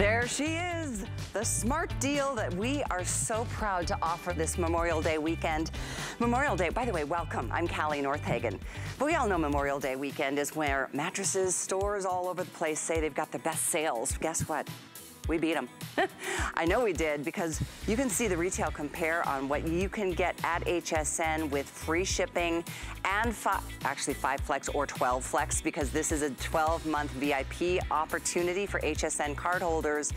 There she is, the smart deal that we are so proud to offer this Memorial Day weekend. Memorial Day, by the way, welcome. I'm Callie Northagen. But we all know Memorial Day weekend is where mattresses, stores all over the place say they've got the best sales. Guess what? We beat them. I know we did because you can see the retail compare on what you can get at HSN with free shipping and five, actually five flex or 12 flex because this is a 12 month VIP opportunity for HSN cardholders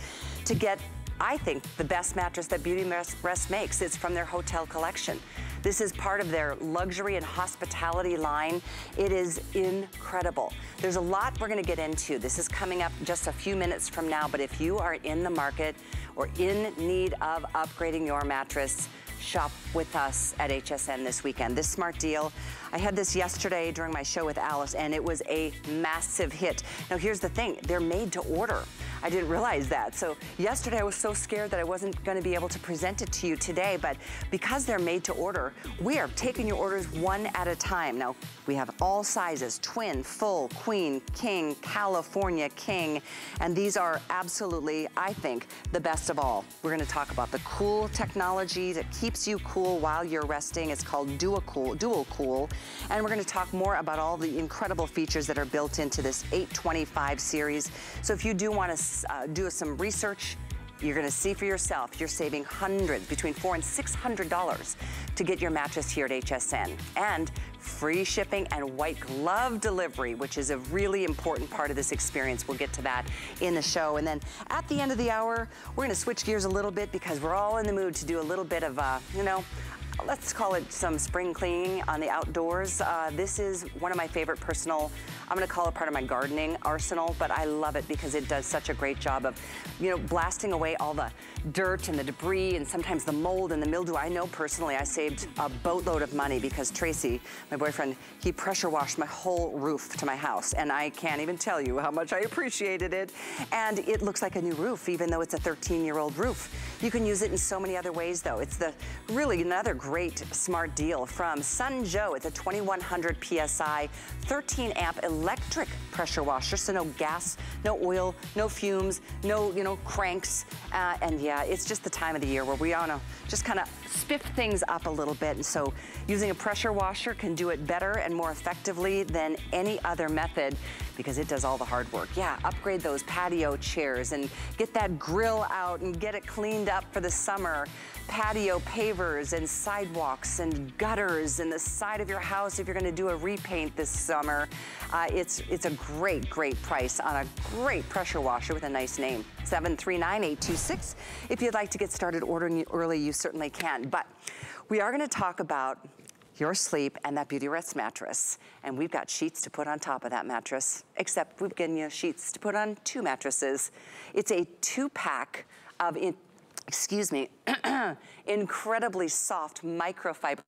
to get I think the best mattress that Beautyrest makes. It's from their hotel collection. This is part of their luxury and hospitality line. It is incredible. There's a lot we're gonna get into. This is coming up just a few minutes from now, but if you are in the market or in need of upgrading your mattress, shop with us at HSN this weekend. This smart deal, I had this yesterday during my show with Alice and it was a massive hit. Now here's the thing, they're made to order. I didn't realize that. So yesterday I was so scared that I wasn't gonna be able to present it to you today, but because they're made to order, we are taking your orders one at a time. Now, we have all sizes, twin, full, queen, king, California king, and these are absolutely, I think, the best of all. We're gonna talk about the cool technology that keeps you cool while you're resting. It's called Dual Cool, Dual Cool. And we're gonna talk more about all the incredible features that are built into this 825 series. So if you do wanna uh, do some research, you're gonna see for yourself, you're saving hundreds, between four and $600 to get your mattress here at HSN. And free shipping and white glove delivery, which is a really important part of this experience. We'll get to that in the show. And then at the end of the hour, we're gonna switch gears a little bit because we're all in the mood to do a little bit of, uh, you know, let's call it some spring cleaning on the outdoors. Uh, this is one of my favorite personal, I'm gonna call it part of my gardening arsenal, but I love it because it does such a great job of, you know, blasting away all the dirt and the debris and sometimes the mold and the mildew. I know personally I saved a boatload of money because Tracy, my boyfriend, he pressure washed my whole roof to my house and I can't even tell you how much I appreciated it. And it looks like a new roof even though it's a 13 year old roof. You can use it in so many other ways though. It's the really another great smart deal from Sun Joe. It's a 2100 PSI 13 amp electric pressure washer. So no gas, no oil, no fumes, no, you know, cranks. Uh, and yeah, it's just the time of the year where we want to just kind of spiff things up a little bit. And so using a pressure washer can do it better and more effectively than any other method because it does all the hard work. Yeah, upgrade those patio chairs and get that grill out and get it cleaned up for the summer patio pavers and sidewalks and gutters in the side of your house if you're gonna do a repaint this summer. Uh, it's, it's a great, great price on a great pressure washer with a nice name. 739826. If you'd like to get started ordering early, you certainly can. But we are gonna talk about your sleep and that Beautyrest mattress. And we've got sheets to put on top of that mattress, except we've given you sheets to put on two mattresses. It's a two pack of excuse me, incredibly soft microfiber.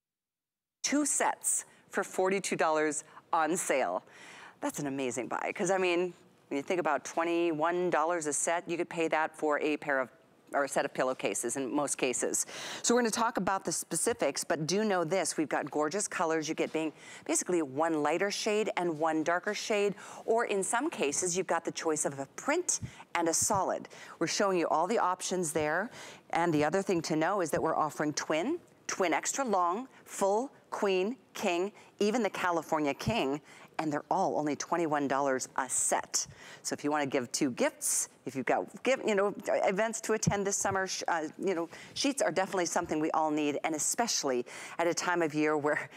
Two sets for $42 on sale. That's an amazing buy, because I mean, when you think about $21 a set, you could pay that for a pair of or a set of pillowcases in most cases. So we're gonna talk about the specifics, but do know this, we've got gorgeous colors. You get being basically one lighter shade and one darker shade, or in some cases, you've got the choice of a print and a solid. We're showing you all the options there. And the other thing to know is that we're offering twin, twin extra long, full, queen, king, even the California king, and they're all only $21 a set. So if you wanna give two gifts, if you've got give, you know, events to attend this summer, uh, you know, sheets are definitely something we all need, and especially at a time of year where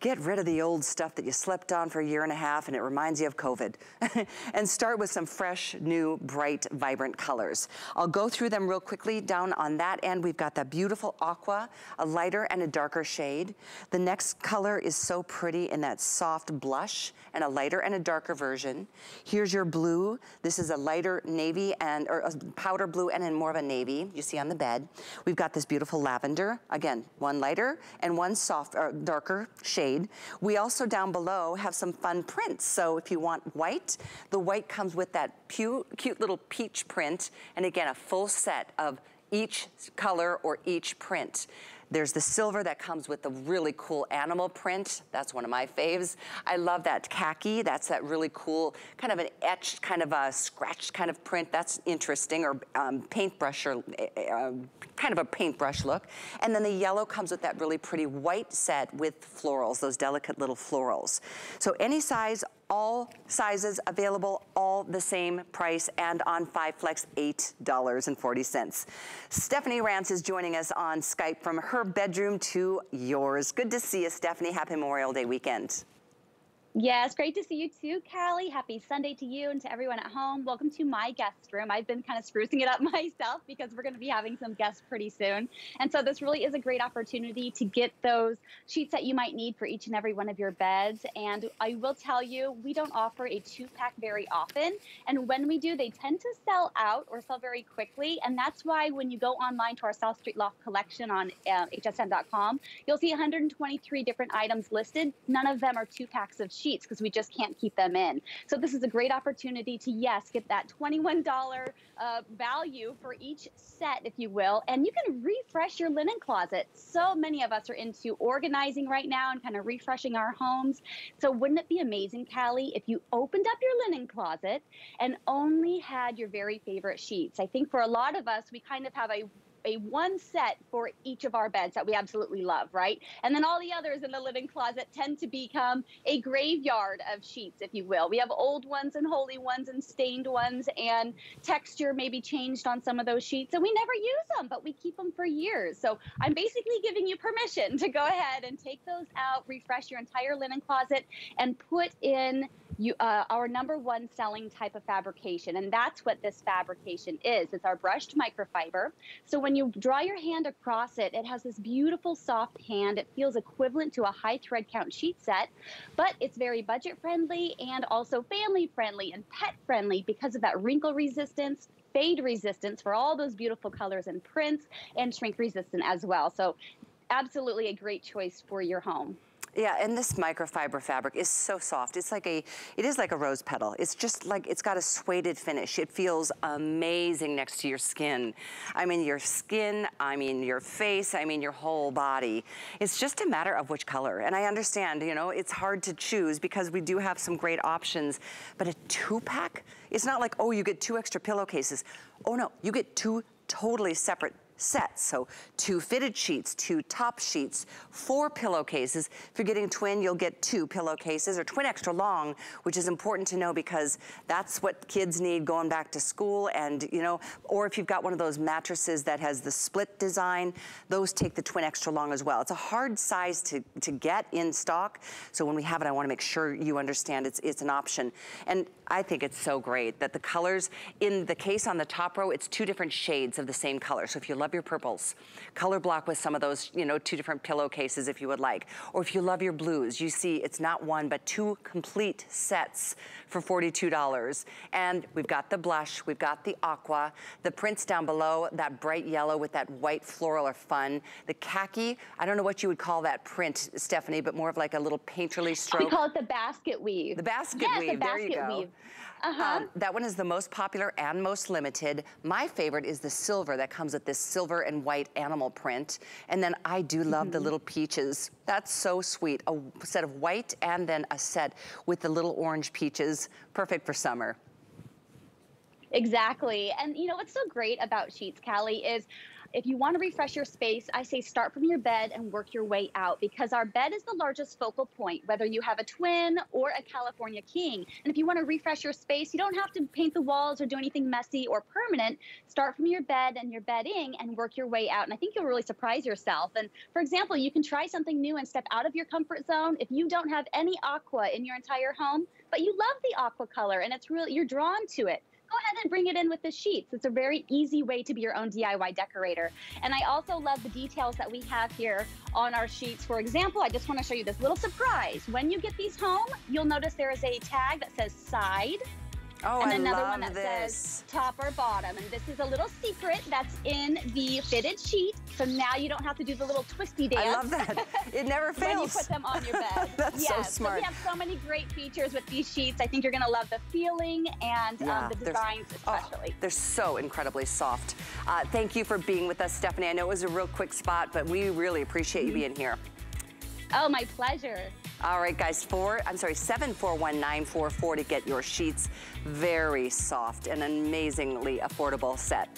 Get rid of the old stuff that you slept on for a year and a half and it reminds you of COVID. and start with some fresh, new, bright, vibrant colors. I'll go through them real quickly. Down on that end, we've got that beautiful aqua, a lighter and a darker shade. The next color is so pretty in that soft blush and a lighter and a darker version. Here's your blue. This is a lighter navy and, or powder blue and then more of a navy you see on the bed. We've got this beautiful lavender. Again, one lighter and one soft, or darker shade We also down below have some fun prints. So if you want white, the white comes with that cute little peach print. And again, a full set of each color or each print. There's the silver that comes with the really cool animal print. That's one of my faves. I love that khaki. That's that really cool, kind of an etched, kind of a scratched kind of print. That's interesting, or um, paintbrush, or uh, kind of a paintbrush look. And then the yellow comes with that really pretty white set with florals, those delicate little florals. So any size, all sizes available, all the same price, and on 5 Flex, $8.40. Stephanie Rance is joining us on Skype from her bedroom to yours. Good to see you, Stephanie. Happy Memorial Day weekend. Yes, great to see you too, Callie. Happy Sunday to you and to everyone at home. Welcome to my guest room. I've been kind of sprucing it up myself because we're going to be having some guests pretty soon. And so this really is a great opportunity to get those sheets that you might need for each and every one of your beds. And I will tell you, we don't offer a two pack very often. And when we do, they tend to sell out or sell very quickly. And that's why when you go online to our South Street Loft collection on uh, hsn.com, you'll see 123 different items listed. None of them are two packs of sheets sheets because we just can't keep them in. So this is a great opportunity to, yes, get that $21 uh, value for each set, if you will, and you can refresh your linen closet. So many of us are into organizing right now and kind of refreshing our homes. So wouldn't it be amazing, Callie, if you opened up your linen closet and only had your very favorite sheets? I think for a lot of us, we kind of have a a one set for each of our beds that we absolutely love, right? And then all the others in the living closet tend to become a graveyard of sheets, if you will. We have old ones and holy ones and stained ones, and texture maybe changed on some of those sheets, and we never use them, but we keep them for years. So I'm basically giving you permission to go ahead and take those out, refresh your entire linen closet, and put in you, uh, our number one selling type of fabrication. And that's what this fabrication is. It's our brushed microfiber. So when you draw your hand across it, it has this beautiful soft hand. It feels equivalent to a high thread count sheet set, but it's very budget friendly and also family friendly and pet friendly because of that wrinkle resistance, fade resistance for all those beautiful colors and prints, and shrink resistant as well. So absolutely a great choice for your home. Yeah, and this microfiber fabric is so soft. It's like a, it is like a rose petal. It's just like, it's got a suede finish. It feels amazing next to your skin. I mean, your skin, I mean, your face, I mean, your whole body. It's just a matter of which color. And I understand, you know, it's hard to choose because we do have some great options, but a two pack, it's not like, oh, you get two extra pillowcases. Oh no, you get two totally separate sets. So two fitted sheets, two top sheets, four pillowcases. If you're getting twin, you'll get two pillowcases or twin extra long, which is important to know because that's what kids need going back to school and, you know, or if you've got one of those mattresses that has the split design, those take the twin extra long as well. It's a hard size to, to get in stock. So when we have it, I wanna make sure you understand it's, it's an option. And I think it's so great that the colors in the case on the top row, it's two different shades of the same color. So if you love your purples, color block with some of those, you know, two different pillowcases if you would like. Or if you love your blues, you see it's not one, but two complete sets for $42. And we've got the blush, we've got the aqua, the prints down below, that bright yellow with that white floral are fun. The khaki, I don't know what you would call that print, Stephanie, but more of like a little painterly stroke. We call it the basket weave. The basket yes, weave, the basket there you go. Weave. Uh -huh. um, that one is the most popular and most limited. My favorite is the silver that comes with this silver and white animal print. And then I do love mm -hmm. the mm-hmm. little peaches. That's so sweet. A set of white and then a set with the little orange peaches. Perfect for summer. Exactly. And you know what's so great about sheets, Callie, is if you want to refresh your space, I say start from your bed and work your way out because our bed is the largest focal point, whether you have a twin or a California king. And if you want to refresh your space, you don't have to paint the walls or do anything messy or permanent. Start from your bed and your bedding and work your way out. And I think you'll really surprise yourself. And for example, you can try something new and step out of your comfort zone. If you don't have any aqua in your entire home, but you love the aqua color and it's really, you're drawn to it go ahead and bring it in with the sheets. It's a very easy way to be your own DIY decorator. And I also love the details that we have here on our sheets. For example, I just want to show you this little surprise. When you get these home, you'll notice there is a tag that says side Oh, and I another love one that this. says top or bottom. And this is a little secret that's in the fitted sheet. So now you don't have to do the little twisty dance. I love that. It never fails. when you put them on your bed. That's so smart. So we have so many great features with these sheets. I think you're going to love the feeling and Yeah, um, the designs oh, especially. they're so incredibly soft. Uh, thank you for being with us, Stephanie. I know it was a real quick spot, but we really appreciate you being here. Oh, my pleasure. All right, guys, four, I'm sorry, 741944 to get your sheets. Very soft and amazingly affordable set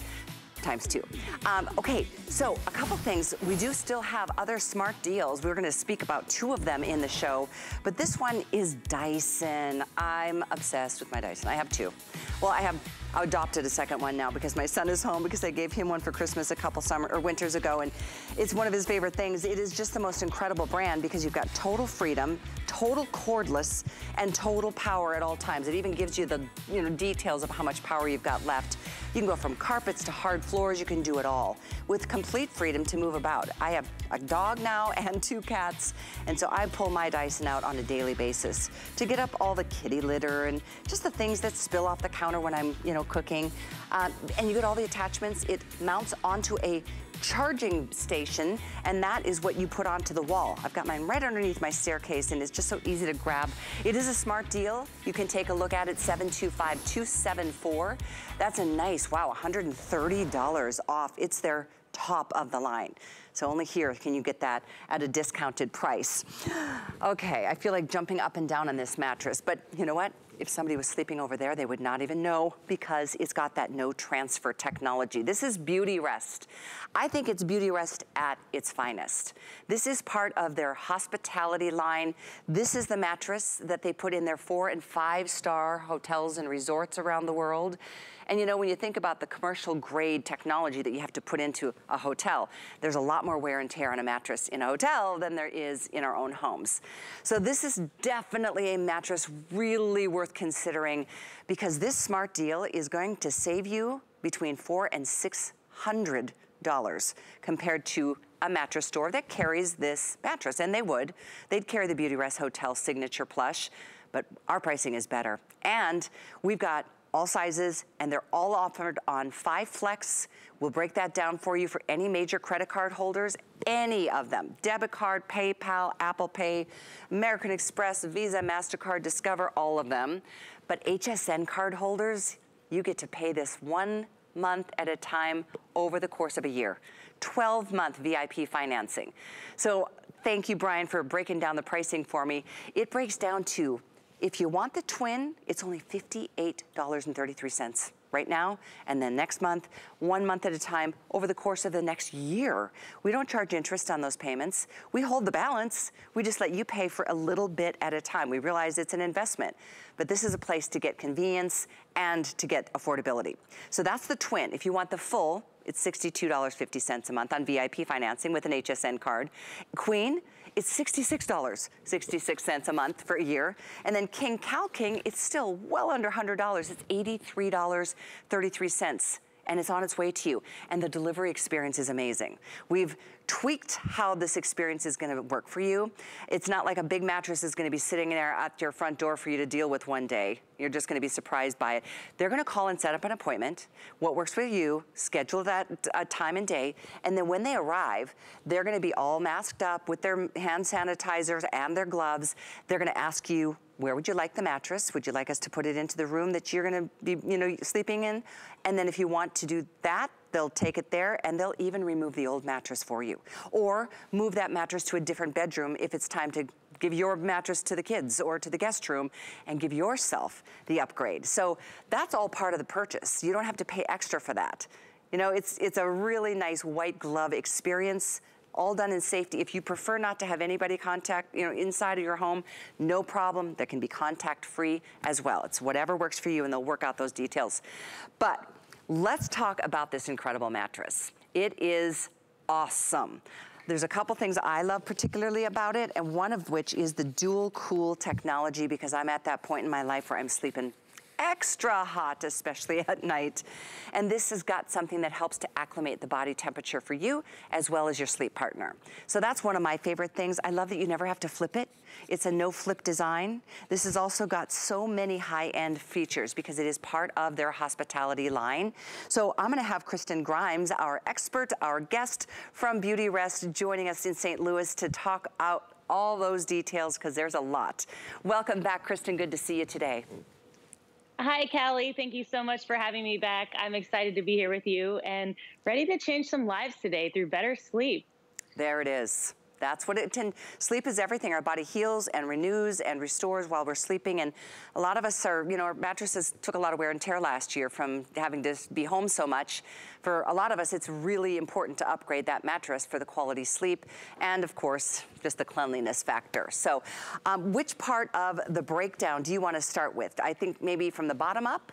times two. Um, okay, so a couple things. We do still have other smart deals. We're gonna speak about two of them in the show, but this one is Dyson. I'm obsessed with my Dyson. I have two. Well, I have adopted a second one now because my son is home because I gave him one for Christmas a couple summer or winters ago and it's one of his favorite things. It is just the most incredible brand because you've got total freedom, total cordless, and total power at all times. It even gives you the you know details of how much power you've got left. You can go from carpets to hard floors, you can do it all with complete freedom to move about. I have a dog now and two cats, and so I pull my Dyson out on a daily basis to get up all the kitty litter and just the things that spill off the counter when I'm, you know, cooking. Um, and you get all the attachments. It mounts onto a charging station, and that is what you put onto the wall. I've got mine right underneath my staircase, and it's just so easy to grab. It is a smart deal. You can take a look at it, 725-274. That's a nice, wow, $130 off. It's their top of the line. So only here can you get that at a discounted price. Okay, I feel like jumping up and down on this mattress, but you know what? If somebody was sleeping over there, they would not even know because it's got that no transfer technology. This is Beautyrest. I think it's Beautyrest at its finest. This is part of their hospitality line. This is the mattress that they put in their four and five star hotels and resorts around the world. And you know, when you think about the commercial grade technology that you have to put into a hotel, there's a lot more wear and tear on a mattress in a hotel than there is in our own homes. So this is definitely a mattress really worth considering because this smart deal is going to save you between four and six hundred dollars compared to a mattress store that carries this mattress, and they would. They'd carry the Beautyrest Hotel Signature Plush, but our pricing is better. And we've got all sizes, and they're all offered on five flex. We'll break that down for you for any major credit card holders, any of them. Debit card, PayPal, Apple Pay, American Express, Visa, MasterCard, Discover, all of them. But HSN card holders, you get to pay this one month at a time over the course of a year. 12 month VIP financing. So thank you, Brian, for breaking down the pricing for me. It breaks down to if you want the twin, it's only $58.33 right now, and then next month, one month at a time, over the course of the next year. We don't charge interest on those payments. We hold the balance. We just let you pay for a little bit at a time. We realize it's an investment, but this is a place to get convenience and to get affordability. So that's the twin. If you want the full, it's $62.50 a month on VIP financing with an HSN card. Queen, it's $66, 66 cents a month for a year. And then King Cal King, it's still well under $100. It's $83.33 and it's on its way to you. And the delivery experience is amazing. We've tweaked how this experience is gonna work for you. It's not like a big mattress is gonna be sitting there at your front door for you to deal with one day. You're just gonna be surprised by it. They're gonna call and set up an appointment, what works for you, schedule that uh, time and day, and then when they arrive, they're gonna be all masked up with their hand sanitizers and their gloves. They're gonna ask you where would you like the mattress? Would you like us to put it into the room that you're gonna be, you know, sleeping in? And then if you want to do that, they'll take it there and they'll even remove the old mattress for you. Or move that mattress to a different bedroom if it's time to give your mattress to the kids or to the guest room and give yourself the upgrade. So that's all part of the purchase. You don't have to pay extra for that. You know, it's, it's a really nice white glove experience all done in safety. If you prefer not to have anybody contact, you know, inside of your home, no problem. That can be contact free as well. It's whatever works for you and they'll work out those details. But let's talk about this incredible mattress. It is awesome. There's a couple things I love particularly about it, and one of which is the dual cool technology because I'm at that point in my life where I'm sleeping extra hot, especially at night. And this has got something that helps to acclimate the body temperature for you as well as your sleep partner. So that's one of my favorite things. I love that you never have to flip it. It's a no flip design. This has also got so many high-end features because it is part of their hospitality line. So I'm gonna have Kristen Grimes, our expert, our guest from Beautyrest, joining us in St. Louis to talk out all those details because there's a lot. Welcome back, Kristen. Good to see you today. Hi, Callie. Thank you so much for having me back. I'm excited to be here with you and ready to change some lives today through better sleep. There it is. That's what it, and sleep is everything. Our body heals and renews and restores while we're sleeping. And a lot of us are, you know, our mattresses took a lot of wear and tear last year from having to be home so much. For a lot of us, it's really important to upgrade that mattress for the quality sleep and of course, just the cleanliness factor. So um, which part of the breakdown do you want to start with? I think maybe from the bottom up?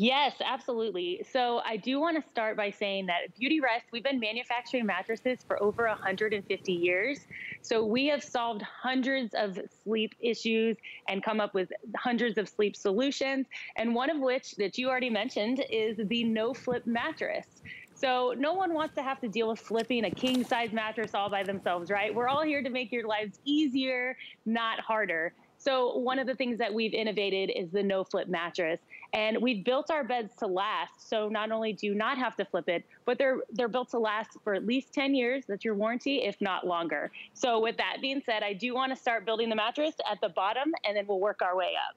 Yes, absolutely. So I do want to start by saying that Beautyrest, we've been manufacturing mattresses for over 150 years. So we have solved hundreds of sleep issues and come up with hundreds of sleep solutions. And one of which that you already mentioned is the no flip mattress. So no one wants to have to deal with flipping a king size mattress all by themselves, right? We're all here to make your lives easier, not harder. So one of the things that we've innovated is the no flip mattress. And we've built our beds to last. So not only do you not have to flip it, but they're they're built to last for at least 10 years. That's your warranty, if not longer. So with that being said, I do want to start building the mattress at the bottom and then we'll work our way up.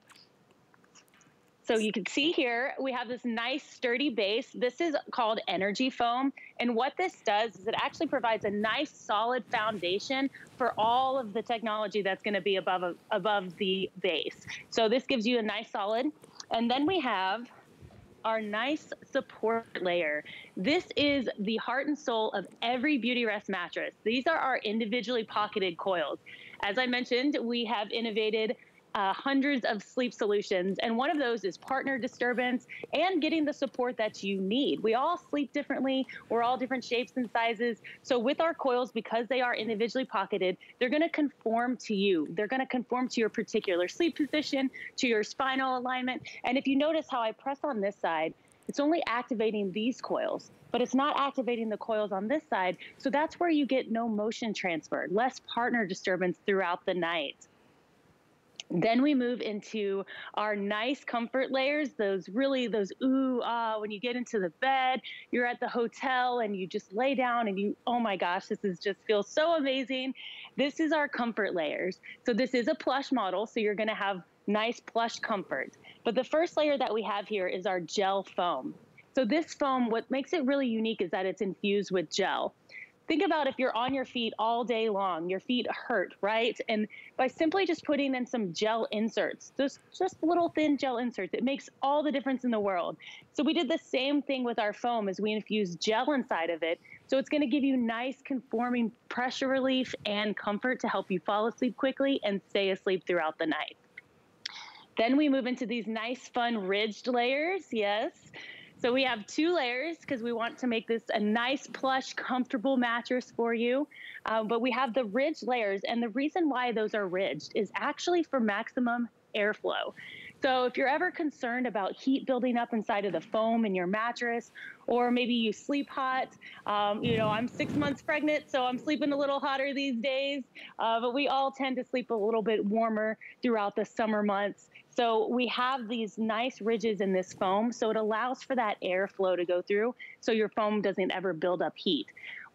So you can see here, we have this nice sturdy base. This is called energy foam. And what this does is it actually provides a nice solid foundation for all of the technology that's gonna be above, above the base. So this gives you a nice solid. And then we have our nice support layer. This is the heart and soul of every Beautyrest mattress. These are our individually pocketed coils. As I mentioned, we have innovated uh, hundreds of sleep solutions. And one of those is partner disturbance and getting the support that you need. We all sleep differently. We're all different shapes and sizes. So with our coils, because they are individually pocketed, they're going to conform to you. They're going to conform to your particular sleep position, to your spinal alignment. And if you notice how I press on this side, it's only activating these coils, but it's not activating the coils on this side. So that's where you get no motion transfer, less partner disturbance throughout the night. Then we move into our nice comfort layers, those really, those ooh, ah, when you get into the bed, you're at the hotel and you just lay down and you, oh my gosh, this is just feels so amazing. This is our comfort layers. So this is a plush model, so you're gonna have nice plush comfort. But the first layer that we have here is our gel foam. So this foam, what makes it really unique is that it's infused with gel think about if you're on your feet all day long, your feet hurt, right? And by simply just putting in some gel inserts, just, just little thin gel inserts, it makes all the difference in the world. So we did the same thing with our foam as we infused gel inside of it. So it's gonna give you nice conforming pressure relief and comfort to help you fall asleep quickly and stay asleep throughout the night. Then we move into these nice fun ridged layers, yes. So we have two layers because we want to make this a nice, plush, comfortable mattress for you. Uh, but we have the ridge layers. And the reason why those are ridged is actually for maximum airflow. So if you're ever concerned about heat building up inside of the foam in your mattress, or maybe you sleep hot, um, you know, I'm six months pregnant, so I'm sleeping a little hotter these days, uh, but we all tend to sleep a little bit warmer throughout the summer months. So we have these nice ridges in this foam, so it allows for that airflow to go through, so your foam doesn't ever build up heat.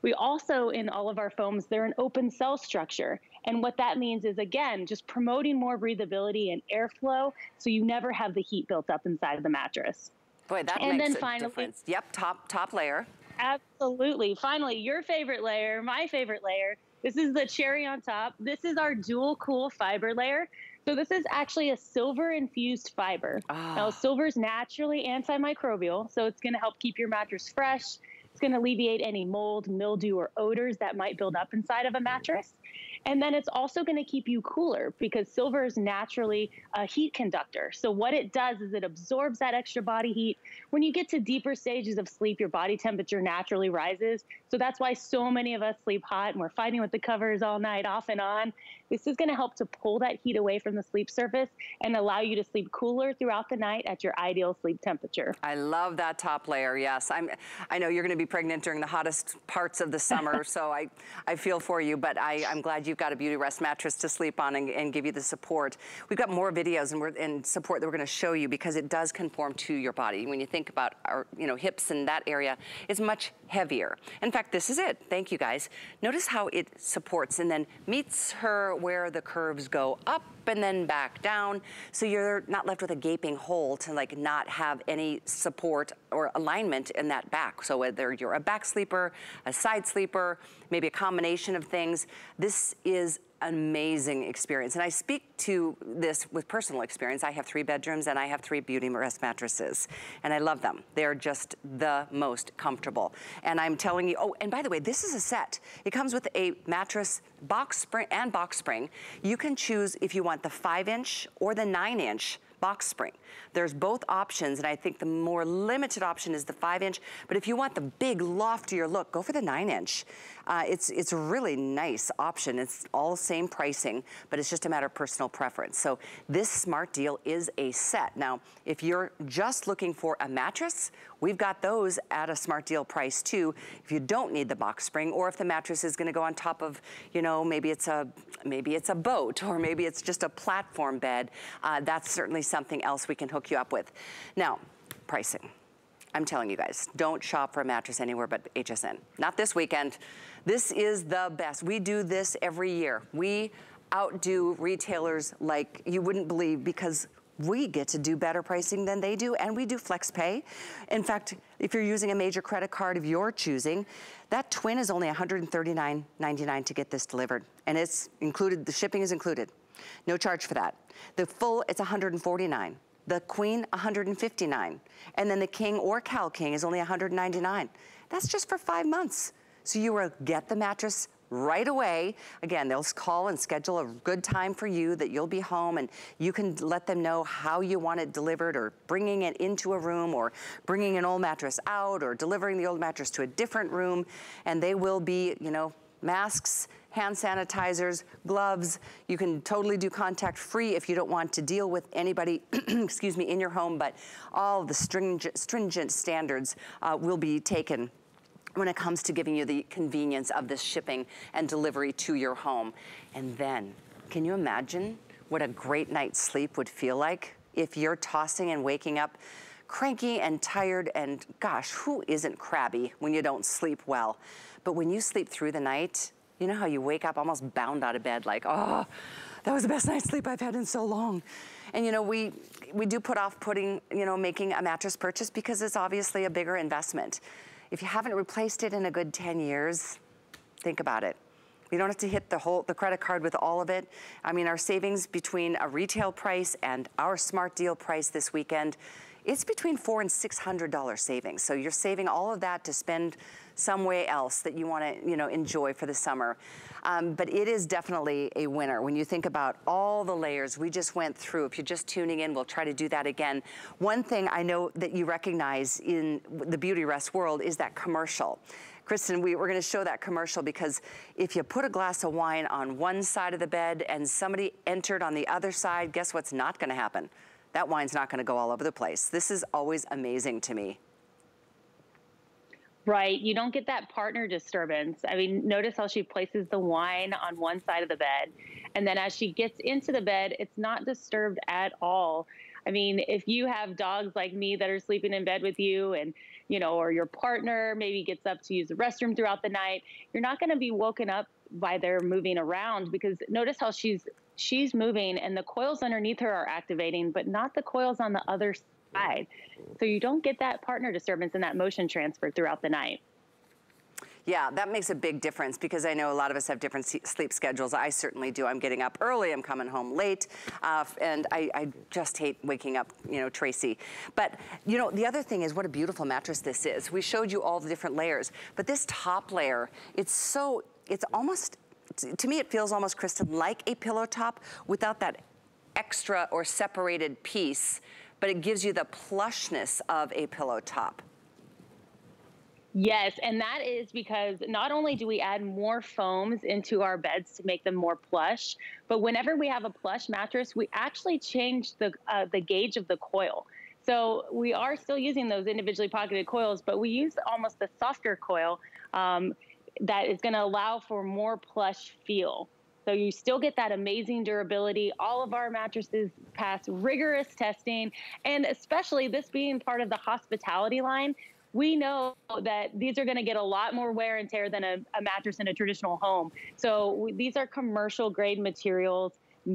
We also, in all of our foams, they're an open cell structure. And what that means is, again, just promoting more breathability and airflow so you never have the heat built up inside of the mattress. Boy, that and makes then a finally, difference. Yep, top, top layer. Absolutely. Finally, your favorite layer, my favorite layer. This is the cherry on top. This is our dual cool fiber layer. So this is actually a silver infused fiber. Ah. Now silver is naturally antimicrobial, so it's going to help keep your mattress fresh. It's going to alleviate any mold, mildew, or odors that might build up inside of a mattress. And then it's also going to keep you cooler because silver is naturally a heat conductor. So what it does is it absorbs that extra body heat. When you get to deeper stages of sleep, your body temperature naturally rises. So that's why so many of us sleep hot and we're fighting with the covers all night off and on. This is gonna help to pull that heat away from the sleep surface and allow you to sleep cooler throughout the night at your ideal sleep temperature. I love that top layer, yes. I'm, I know you're gonna be pregnant during the hottest parts of the summer, so I, I feel for you, but I, I'm glad you've got a Beautyrest mattress to sleep on and, and give you the support. We've got more videos and, and support that we're gonna show you because it does conform to your body. When you think about our you know, hips and that area, it's much heavier. In fact, this is it. Thank you guys. Notice how it supports and then meets her where the curves go up and then back down. So you're not left with a gaping hole to like not have any support or alignment in that back. So whether you're a back sleeper, a side sleeper, maybe a combination of things, this is amazing experience. And I speak to this with personal experience. I have three bedrooms and I have three Beautyrest mattresses. And I love them. They're just the most comfortable. And I'm telling you, oh, and by the way, this is a set. It comes with a mattress box spring and box spring. You can choose if you want the five inch or the nine inch box spring. There's both options, and I think the more limited option is the five inch, but if you want the big loftier look, go for the nine inch. Uh, it's, it's a really nice option. It's all same pricing, but it's just a matter of personal preference. So this smart deal is a set. Now, if you're just looking for a mattress, we've got those at a smart deal price too. If you don't need the box spring, or if the mattress is gonna go on top of, you know, maybe it's a, maybe it's a boat, or maybe it's just a platform bed, uh, that's certainly something else we can hook you up with. Now, pricing. I'm telling you guys, don't shop for a mattress anywhere but HSN. Not this weekend. This is the best. We do this every year. We outdo retailers like you wouldn't believe because we get to do better pricing than they do, and we do flex pay. In fact, if you're using a major credit card of your choosing, that twin is only $139.99 to get this delivered. And it's included, the shipping is included. No charge for that. The full, it's 149 the queen, 159 And then the king or Cal King is only 199 That's just for five months. So you will get the mattress right away. Again, they'll call and schedule a good time for you that you'll be home and you can let them know how you want it delivered or bringing it into a room or bringing an old mattress out or delivering the old mattress to a different room. And they will be, you know, masks, hand sanitizers, gloves. You can totally do contact free if you don't want to deal with anybody, excuse me, in your home, but all the stringent, stringent standards uh, will be taken when it comes to giving you the convenience of this shipping and delivery to your home. And then, can you imagine what a great night's sleep would feel like if you're tossing and waking up cranky and tired and gosh, who isn't crabby when you don't sleep well? But when you sleep through the night, you know how you wake up almost bound out of bed like, oh, that was the best night's sleep I've had in so long. And you know, we, we do put off putting, you know, making a mattress purchase because it's obviously a bigger investment. If you haven't replaced it in a good 10 years, think about it. You don't have to hit the whole the credit card with all of it. I mean, our savings between a retail price and our smart deal price this weekend, it's between four and six hundred dollar savings. So you're saving all of that to spend some way else that you want to, you know, enjoy for the summer. Um, but it is definitely a winner when you think about all the layers we just went through. If you're just tuning in, we'll try to do that again. One thing I know that you recognize in the Beautyrest world is that commercial. Kristen, we, are gonna show that commercial because if you put a glass of wine on one side of the bed and somebody entered on the other side, guess what's not gonna happen? That wine's not gonna go all over the place. This is always amazing to me. Right. You don't get that partner disturbance. I mean, notice how she places the wine on one side of the bed. And then as she gets into the bed, it's not disturbed at all. I mean, if you have dogs like me that are sleeping in bed with you and, you know, or your partner maybe gets up to use the restroom throughout the night, you're not going to be woken up by their moving around because notice how she's she's moving and the coils underneath her are activating, but not the coils on the other side. So you don't get that partner disturbance and that motion transfer throughout the night. Yeah, that makes a big difference because I know a lot of us have different sleep schedules. I certainly do. I'm getting up early, I'm coming home late, uh, and I, I, just hate waking up, you know, Tracy. But, you know, the other thing is what a beautiful mattress this is. We showed you all the different layers, but this top layer, it's so, it's almost, to me it feels almost, Kristen, like a pillow top without that extra or separated piece but it gives you the plushness of a pillow top. Yes, and that is because not only do we add more foams into our beds to make them more plush, but whenever we have a plush mattress, we actually change the uh, the gauge of the coil. So we are still using those individually pocketed coils, but we use almost the softer coil um, that is going to allow for more plush feel. So you still get that amazing durability. All of our mattresses pass rigorous testing, and especially this being part of the hospitality line, we know that these are going to get a lot more wear and tear than a, a mattress in a traditional home. So we, these are commercial grade materials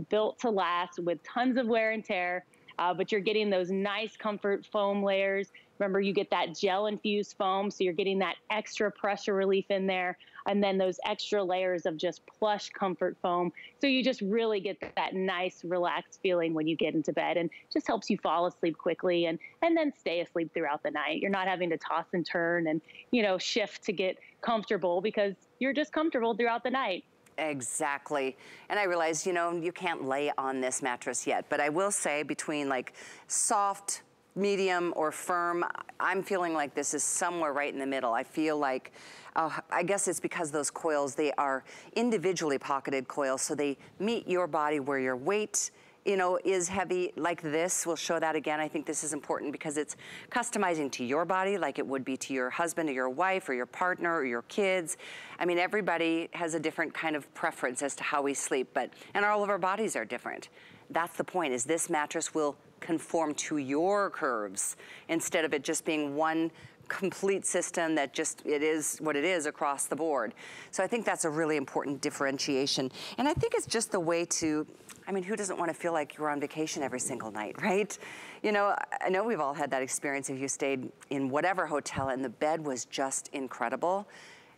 built to last with tons of wear and tear. Uh, but you're getting those nice comfort foam layers. Remember, you get that gel infused foam, so you're getting that extra pressure relief in there and then those extra layers of just plush comfort foam. So you just really get that nice relaxed feeling when you get into bed and just helps you fall asleep quickly and and then stay asleep throughout the night. You're not having to toss and turn and, you know, shift to get comfortable because you're just comfortable throughout the night. Exactly. And I realize, you know, you can't lay on this mattress yet, but I will say between like soft, medium, or firm, I'm feeling like this is somewhere right in the middle. I feel like uh, I guess it's because those coils, they are individually pocketed coils, so they meet your body where your weight you know, is heavy like this. We'll show that again. I think this is important because it's customizing to your body like it would be to your husband or your wife or your partner or your kids. I mean, everybody has a different kind of preference as to how we sleep, but, and all of our bodies are different. That's the point, is this mattress will conform to your curves instead of it just being one complete system that just, it is what it is across the board. So I think that's a really important differentiation. And I think it's just the way to, I mean, who doesn't want to feel like you're on vacation every single night, right? You know, I know we've all had that experience if you stayed in whatever hotel and the bed was just incredible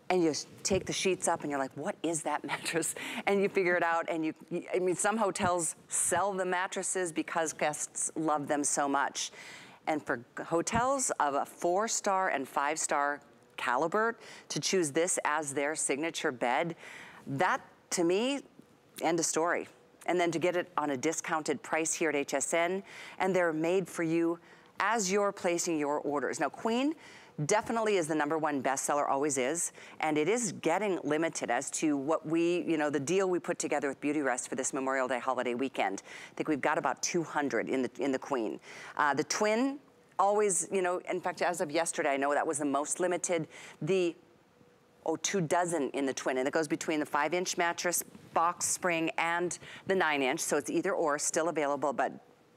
and you take the sheets up and you're like, what is that mattress? And you figure it out and you, I mean, some hotels sell the mattresses because guests love them so much. And for hotels of a four star and five star caliber to choose this as their signature bed, that to me, end of story. And then to get it on a discounted price here at HSN, and they're made for you as you're placing your orders. Now, Queen, definitely is the number one bestseller, always is. And it is getting limited as to what we, you know, the deal we put together with Beautyrest for this Memorial Day holiday weekend. I think we've got about 200 in the, in the Queen. Uh, the Twin, always, you know, in fact, as of yesterday, I know that was the most limited. The oh, two dozen in the twin, and it goes between the five inch mattress, box spring, and the nine inch, so it's either or, still available, but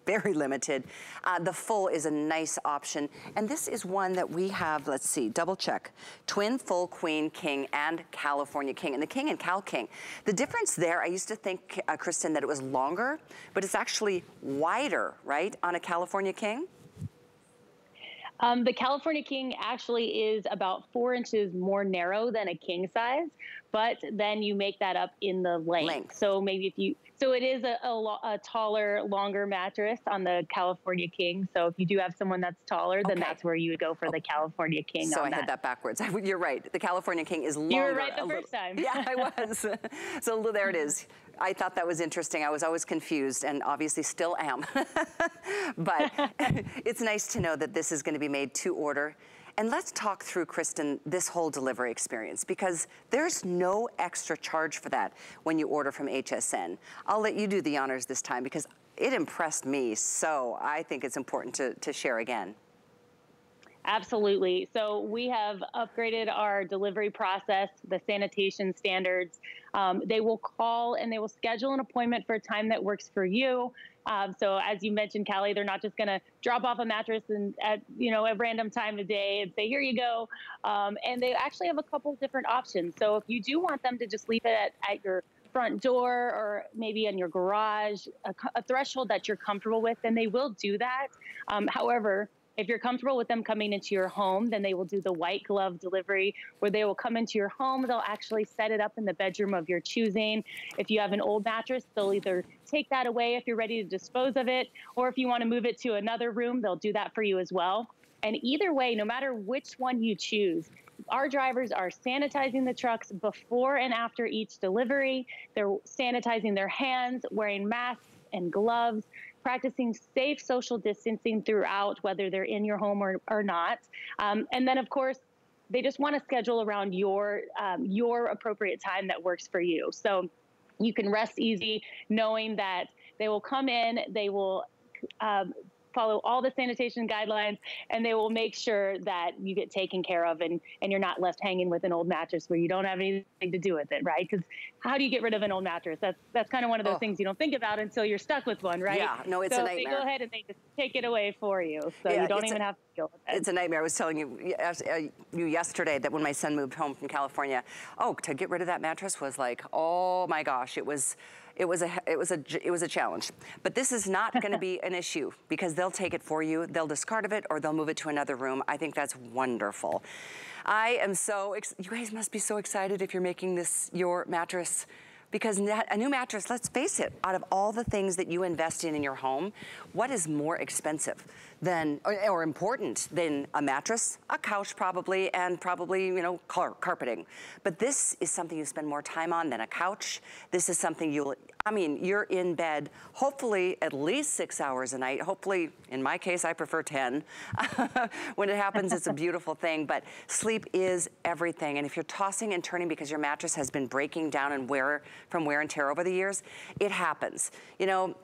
very limited. Uh, the full is a nice option. And this is one that we have, let's see, double check. Twin, full, queen, king, and California king. And the king and Cal king. The difference there, I used to think, uh, Kristen, that it was longer, but it's actually wider, right, on a California king? Um, the California King actually is about four inches more narrow than a king size, but then you make that up in the length. length. So maybe if you so it is a, a, a, taller, longer mattress on the California King. So if you do have someone that's taller, then okay. that's where you would go for the California King. So I that. had that backwards. You're right. The California King is longer. You were right the first little, time. Yeah, I was. so there it is. I thought that was interesting. I was always confused and obviously still am. but it's nice to know that this is going to be made to order. And let's talk through, Kristen, this whole delivery experience because there's no extra charge for that when you order from HSN. I'll let you do the honors this time because it impressed me. So I think it's important to, to share again. Absolutely. So we have upgraded our delivery process, the sanitation standards. Um, they will call and they will schedule an appointment for a time that works for you. Um, so as you mentioned, Callie, they're not just going to drop off a mattress and at you know a random time of day and say here you go. Um, and they actually have a couple different options. So if you do want them to just leave it at, at your front door or maybe in your garage, a, a, threshold that you're comfortable with, then they will do that. Um, however, if you're comfortable with them coming into your home, then they will do the white glove delivery where they will come into your home. They'll actually set it up in the bedroom of your choosing. If you have an old mattress, they'll either take that away if you're ready to dispose of it, or if you want to move it to another room, they'll do that for you as well. And either way, no matter which one you choose, our drivers are sanitizing the trucks before and after each delivery. They're sanitizing their hands, wearing masks and gloves practicing safe social distancing throughout, whether they're in your home or, or not. Um, and then, of course, they just want to schedule around your um, your appropriate time that works for you. So you can rest easy knowing that they will come in, they will um, follow all the sanitation guidelines and they will make sure that you get taken care of and, and you're not left hanging with an old mattress where you don't have anything to do with it, right? Because how do you get rid of an old mattress? That's that's kind of one of those oh. things you don't think about until you're stuck with one, right? Yeah, no, it's so a nightmare. they go ahead and they just take it away for you, so yeah, you don't even a, have to deal with it. It's a nightmare. I was telling you, uh, you yesterday that when my son moved home from California, oh, to get rid of that mattress was like, oh my gosh, it was it was a it was a it was a challenge. But this is not going to be an issue because they'll take it for you. They'll discard of it or they'll move it to another room. I think that's wonderful. I am so you guys must be so excited if you're making this your mattress because a new mattress, let's face it, out of all the things that you invest in in your home, what is more expensive than, or, or important than a mattress, a couch probably, and probably, you know, car carpeting. But this is something you spend more time on than a couch. This is something you'll, I mean, you're in bed, hopefully at least six hours a night. Hopefully, in my case, I prefer 10. when it happens, it's a beautiful thing, but sleep is everything. And if you're tossing and turning because your mattress has been breaking down and wear from wear and tear over the years, it happens. You know,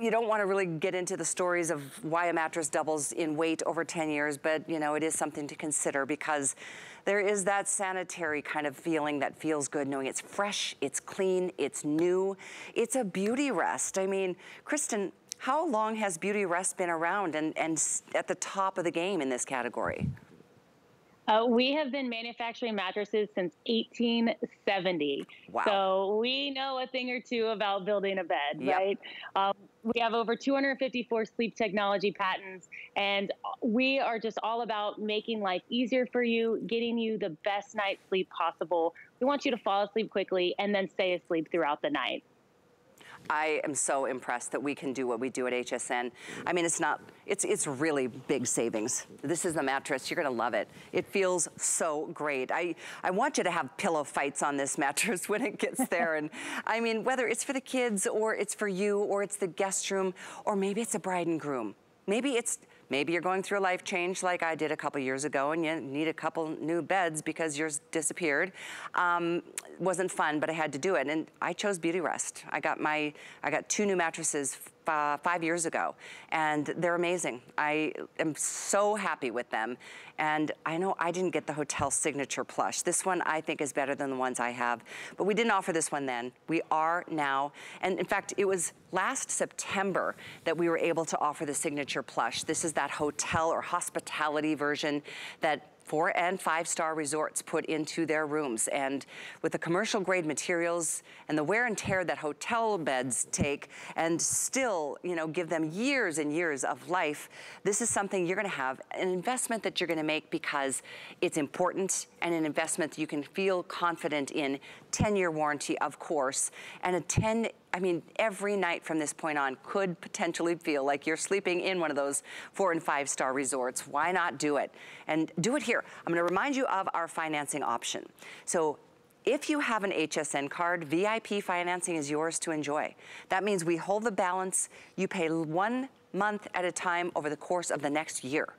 you don't want to really get into the stories of why a mattress doubles in weight over 10 years, but you know, it is something to consider because there is that sanitary kind of feeling that feels good knowing it's fresh, it's clean, it's new. It's a Beautyrest. I mean, Kristen, how long has Beautyrest been around and, and at the top of the game in this category? Uh, we have been manufacturing mattresses since 1870. Wow. So we know a thing or two about building a bed, yep. right? Um, we have over 254 sleep technology patents, and we are just all about making life easier for you, getting you the best night's sleep possible. We want you to fall asleep quickly and then stay asleep throughout the night. I am so impressed that we can do what we do at HSN. I mean, it's not, it's, it's really big savings. This is the mattress, you're gonna love it. It feels so great. I, I want you to have pillow fights on this mattress when it gets there. and I mean, whether it's for the kids or it's for you or it's the guest room or maybe it's a bride and groom. Maybe it's Maybe you're going through a life change like I did a couple years ago and you need a couple new beds because yours disappeared. Um, wasn't fun, but I had to do it. And I chose Beautyrest. I got my, I got two new mattresses uh, five years ago, and they're amazing. I am so happy with them. And I know I didn't get the Hotel Signature Plush. This one I think is better than the ones I have, but we didn't offer this one then. We are now, and in fact, it was last September that we were able to offer the Signature Plush. This is that hotel or hospitality version that four and five star resorts put into their rooms. And with the commercial grade materials and the wear and tear that hotel beds take and still, you know, give them years and years of life, this is something you're gonna have, an investment that you're gonna make because it's important and an investment that you can feel confident in. 10 year warranty, of course, and a 10 I mean, every night from this point on could potentially feel like you're sleeping in one of those four and five star resorts. Why not do it? And do it here. I'm gonna remind you of our financing option. So if you have an HSN card, VIP financing is yours to enjoy. That means we hold the balance. You pay one month at a time over the course of the next year.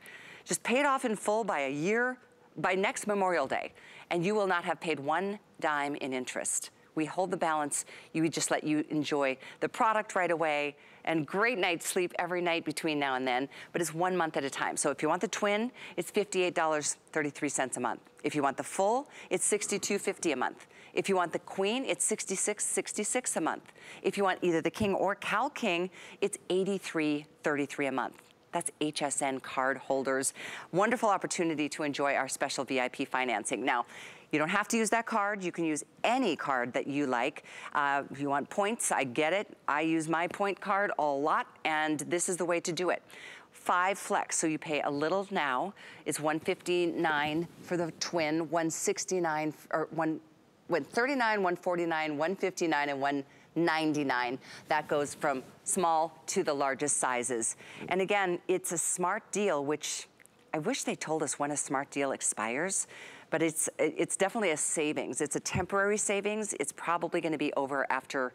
Just pay it off in full by a year, by next Memorial Day, and you will not have paid one dime in interest. We hold the balance. You just let you enjoy the product right away and great night's sleep every night between now and then, but it's one month at a time. So if you want the twin, it's $58.33 a month. If you want the full, it's $62.50 a month. If you want the queen, it's $66.66 a month. If you want either the king or Cal King, it's $83.33 a month. That's HSN card holders. Wonderful opportunity to enjoy our special VIP financing. Now, you don't have to use that card. You can use any card that you like. Uh, if you want points, I get it. I use my point card a lot, and this is the way to do it five flex, so you pay a little now. It's 159 for the twin, 169 or one, 139, 149, 159, and 199. That goes from small to the largest sizes. And again, it's a smart deal, which I wish they told us when a smart deal expires but it's, it's definitely a savings. It's a temporary savings. It's probably gonna be over after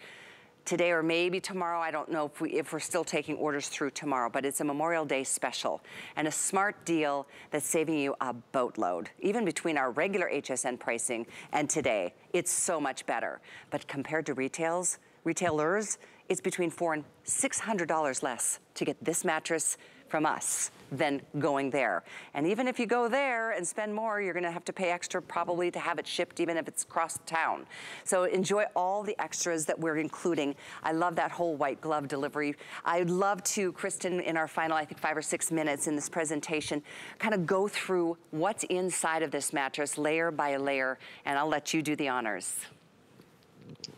today or maybe tomorrow. I don't know if, we, if we're still taking orders through tomorrow, but it's a Memorial Day special and a smart deal that's saving you a boatload. Even between our regular HSN pricing and today, it's so much better. But compared to retails, retailers, it's between four and $600 less to get this mattress from us than going there. And even if you go there and spend more, you're gonna have to pay extra probably to have it shipped even if it's across town. So enjoy all the extras that we're including. I love that whole white glove delivery. I'd love to, Kristen, in our final, I think five or six minutes in this presentation, kind of go through what's inside of this mattress layer by layer, and I'll let you do the honors.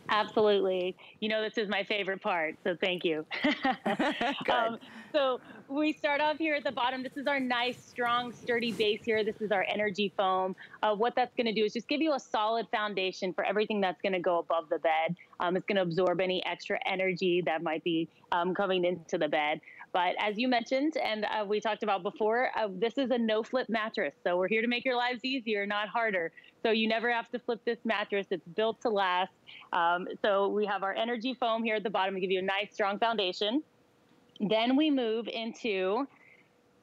Absolutely. You know, this is my favorite part, so thank you. um, so we start off here at the bottom. This is our nice, strong, sturdy base here. This is our energy foam. Uh, what that's going to do is just give you a solid foundation for everything that's going to go above the bed. Um, it's going to absorb any extra energy that might be um, coming into the bed. But as you mentioned, and uh, we talked about before, uh, this is a no flip mattress. So we're here to make your lives easier, not harder. So you never have to flip this mattress. It's built to last. Um, so we have our energy foam here at the bottom to give you a nice, strong foundation. Then we move into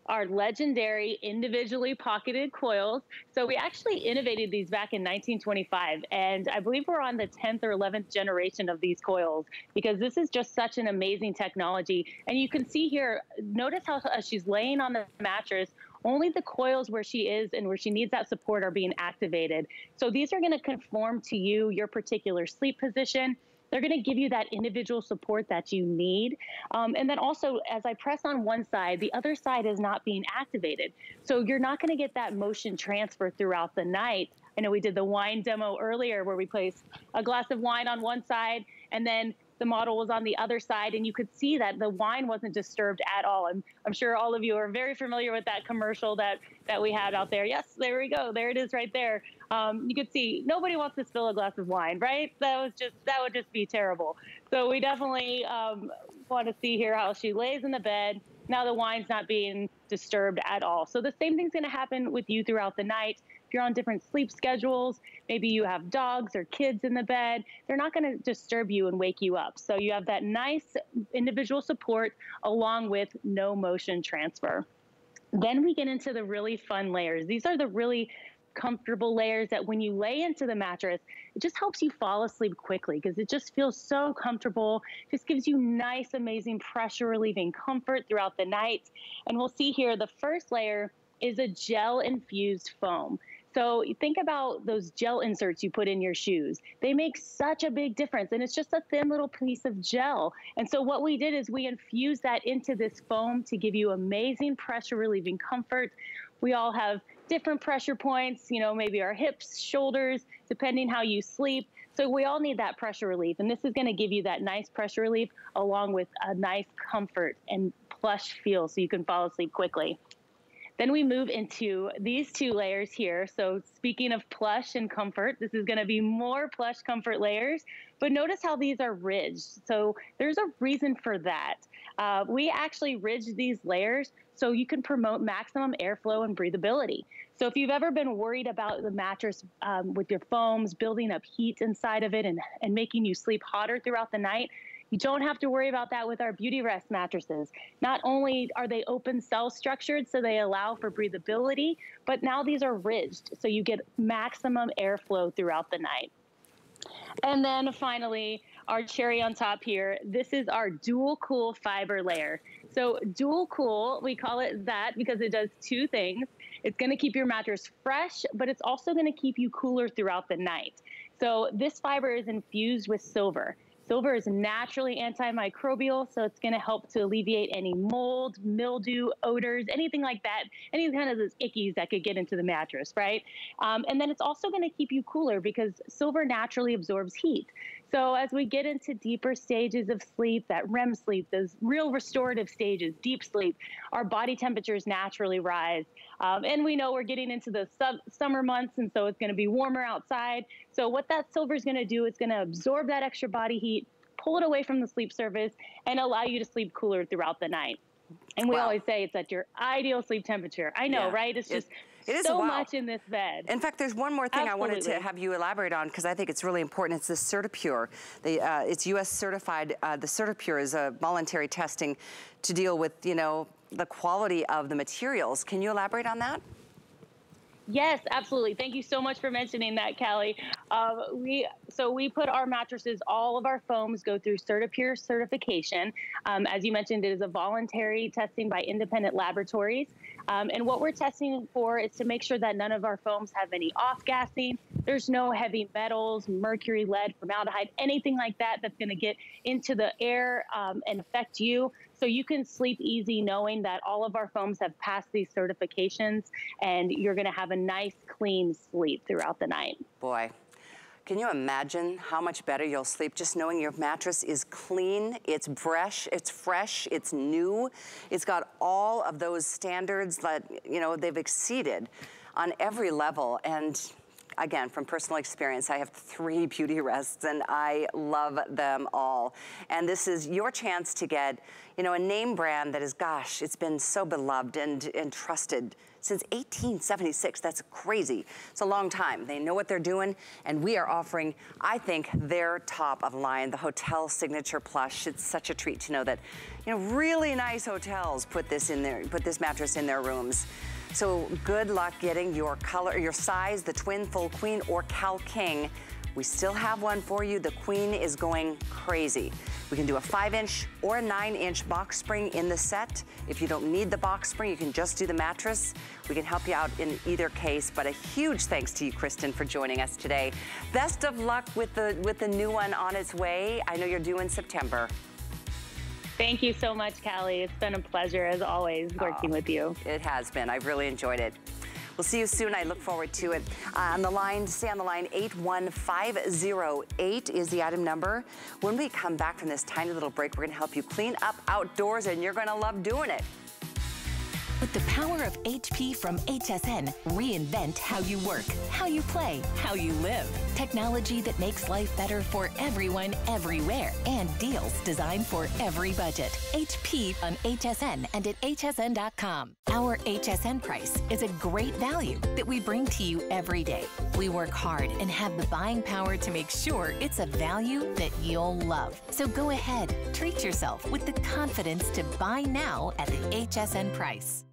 our legendary individually pocketed coils. So we actually innovated these back in 1925, and I believe we're on the 10th or 11th generation of these coils because this is just such an amazing technology. And you can see here, notice how uh, she's laying on the mattress. Only the coils where she is and where she needs that support are being activated. So these are going to conform to you, your particular sleep position. They're going to give you that individual support that you need. Um, and then also, as I press on one side, the other side is not being activated. So you're not going to get that motion transfer throughout the night. I know we did the wine demo earlier where we placed a glass of wine on one side and then the model was on the other side and you could see that the wine wasn't disturbed at all. I'm, I'm sure all of you are very familiar with that commercial that, that we had out there. Yes, there we go. There it is right there. Um, you could see nobody wants to spill a glass of wine, right? That was just, that would just be terrible. So we definitely um, want to see here how she lays in the bed. Now the wine's not being disturbed at all. So the same thing's going to happen with you throughout the night you're on different sleep schedules, maybe you have dogs or kids in the bed, they're not going to disturb you and wake you up. So you have that nice individual support along with no motion transfer. Then we get into the really fun layers. These are the really comfortable layers that when you lay into the mattress, it just helps you fall asleep quickly because it just feels so comfortable. Just gives you nice, amazing pressure relieving comfort throughout the night. And we'll see here the first layer is a gel infused foam. So think about those gel inserts you put in your shoes. They make such a big difference, and it's just a thin little piece of gel. And so what we did is we infused that into this foam to give you amazing pressure relieving comfort. We all have different pressure points, you know, maybe our hips, shoulders, depending how you sleep. So we all need that pressure relief, and this is going to give you that nice pressure relief along with a nice comfort and plush feel so you can fall asleep quickly. Then we move into these two layers here. So speaking of plush and comfort, this is gonna be more plush comfort layers, but notice how these are ridged. So there's a reason for that. Uh, we actually ridge these layers so you can promote maximum airflow and breathability. So if you've ever been worried about the mattress um, with your foams building up heat inside of it and, and making you sleep hotter throughout the night, you don't have to worry about that with our Beautyrest mattresses. Not only are they open cell structured, so they allow for breathability, but now these are ridged, so you get maximum airflow throughout the night. And then finally, our cherry on top here, this is our dual cool fiber layer. So dual cool, we call it that because it does two things. It's gonna keep your mattress fresh, but it's also gonna keep you cooler throughout the night. So this fiber is infused with silver. Silver is naturally antimicrobial, so it's going to help to alleviate any mold, mildew, odors, anything like that, any kind of those ickies that could get into the mattress, right? Um, and then it's also going to keep you cooler because silver naturally absorbs heat. So as we get into deeper stages of sleep, that REM sleep, those real restorative stages, deep sleep, our body temperatures naturally rise. Um, and we know we're getting into the sub- summer months, and so it's going to be warmer outside. So what that silver is going to do is going to absorb that extra body heat, pull it away from the sleep surface, and allow you to sleep cooler throughout the night. And we wow. always say it's at your ideal sleep temperature. I know, yeah. right? It's just It is so much in this bed. In fact, there's one more thing Absolutely. I wanted to have you elaborate on because I think it's really important. It's the CertiPUR. The, uh, it's U.S. certified. Uh, the CertiPUR is a voluntary testing to deal with, you know, the quality of the materials. Can you elaborate on that? Yes, absolutely. Thank you so much for mentioning that, Callie. Um, we so we put our mattresses, all of our foams go through CertiPUR certification. Um, as you mentioned, it is a voluntary testing by independent laboratories. Um, and what we're testing for is to make sure that none of our foams have any off-gassing. There's no heavy metals, mercury, lead, formaldehyde, anything like that that's going to get into the air um, and affect you. So you can sleep easy knowing that all of our foams have passed these certifications and you're going to have a nice, clean sleep throughout the night. Boy, can you imagine how much better you'll sleep just knowing your mattress is clean, it's fresh, it's fresh, it's new. It's got all of those standards that, you know, they've exceeded on every level. And again, from personal experience, I have three Beautyrests and I love them all. And this is your chance to get, you know, a name brand that is, gosh, it's been so beloved and, and trusted since 1876. That's crazy. It's a long time. They know what they're doing, and we are offering, I think, their top of line, the Hotel Signature Plush. It's such a treat to know that, you know, really nice hotels put this in there, put this mattress in their rooms. So good luck getting your color, your size, the twin, full queen, or Cal King. We still have one for you. The queen is going crazy. We can do a five inch or a nine inch box spring in the set. If you don't need the box spring, you can just do the mattress. We can help you out in either case, but a huge thanks to you, Kristen, for joining us today. Best of luck with the, with the new one on its way. I know you're due in September. Thank you so much, Callie. It's been a pleasure, as always, working Oh, with you. It has been. I've really enjoyed it. We'll see you soon. I look forward to it. Uh, on the line, stay on the line. 81508 is the item number. When we come back from this tiny little break, we're going to help you clean up outdoors, and you're going to love doing it. With the power of HP from HSN, reinvent how you work, how you play, how you live. Technology that makes life better for everyone, everywhere, and deals designed for every budget. HP on HSN and at hsn.com. Our HSN price is a great value that we bring to you every day. We work hard and have the buying power to make sure it's a value that you'll love. So go ahead, treat yourself with the confidence to buy now at the HSN price.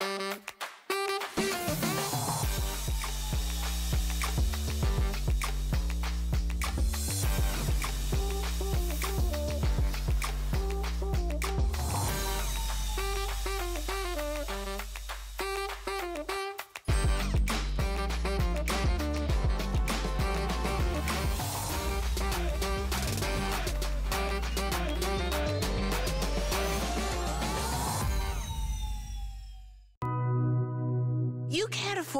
You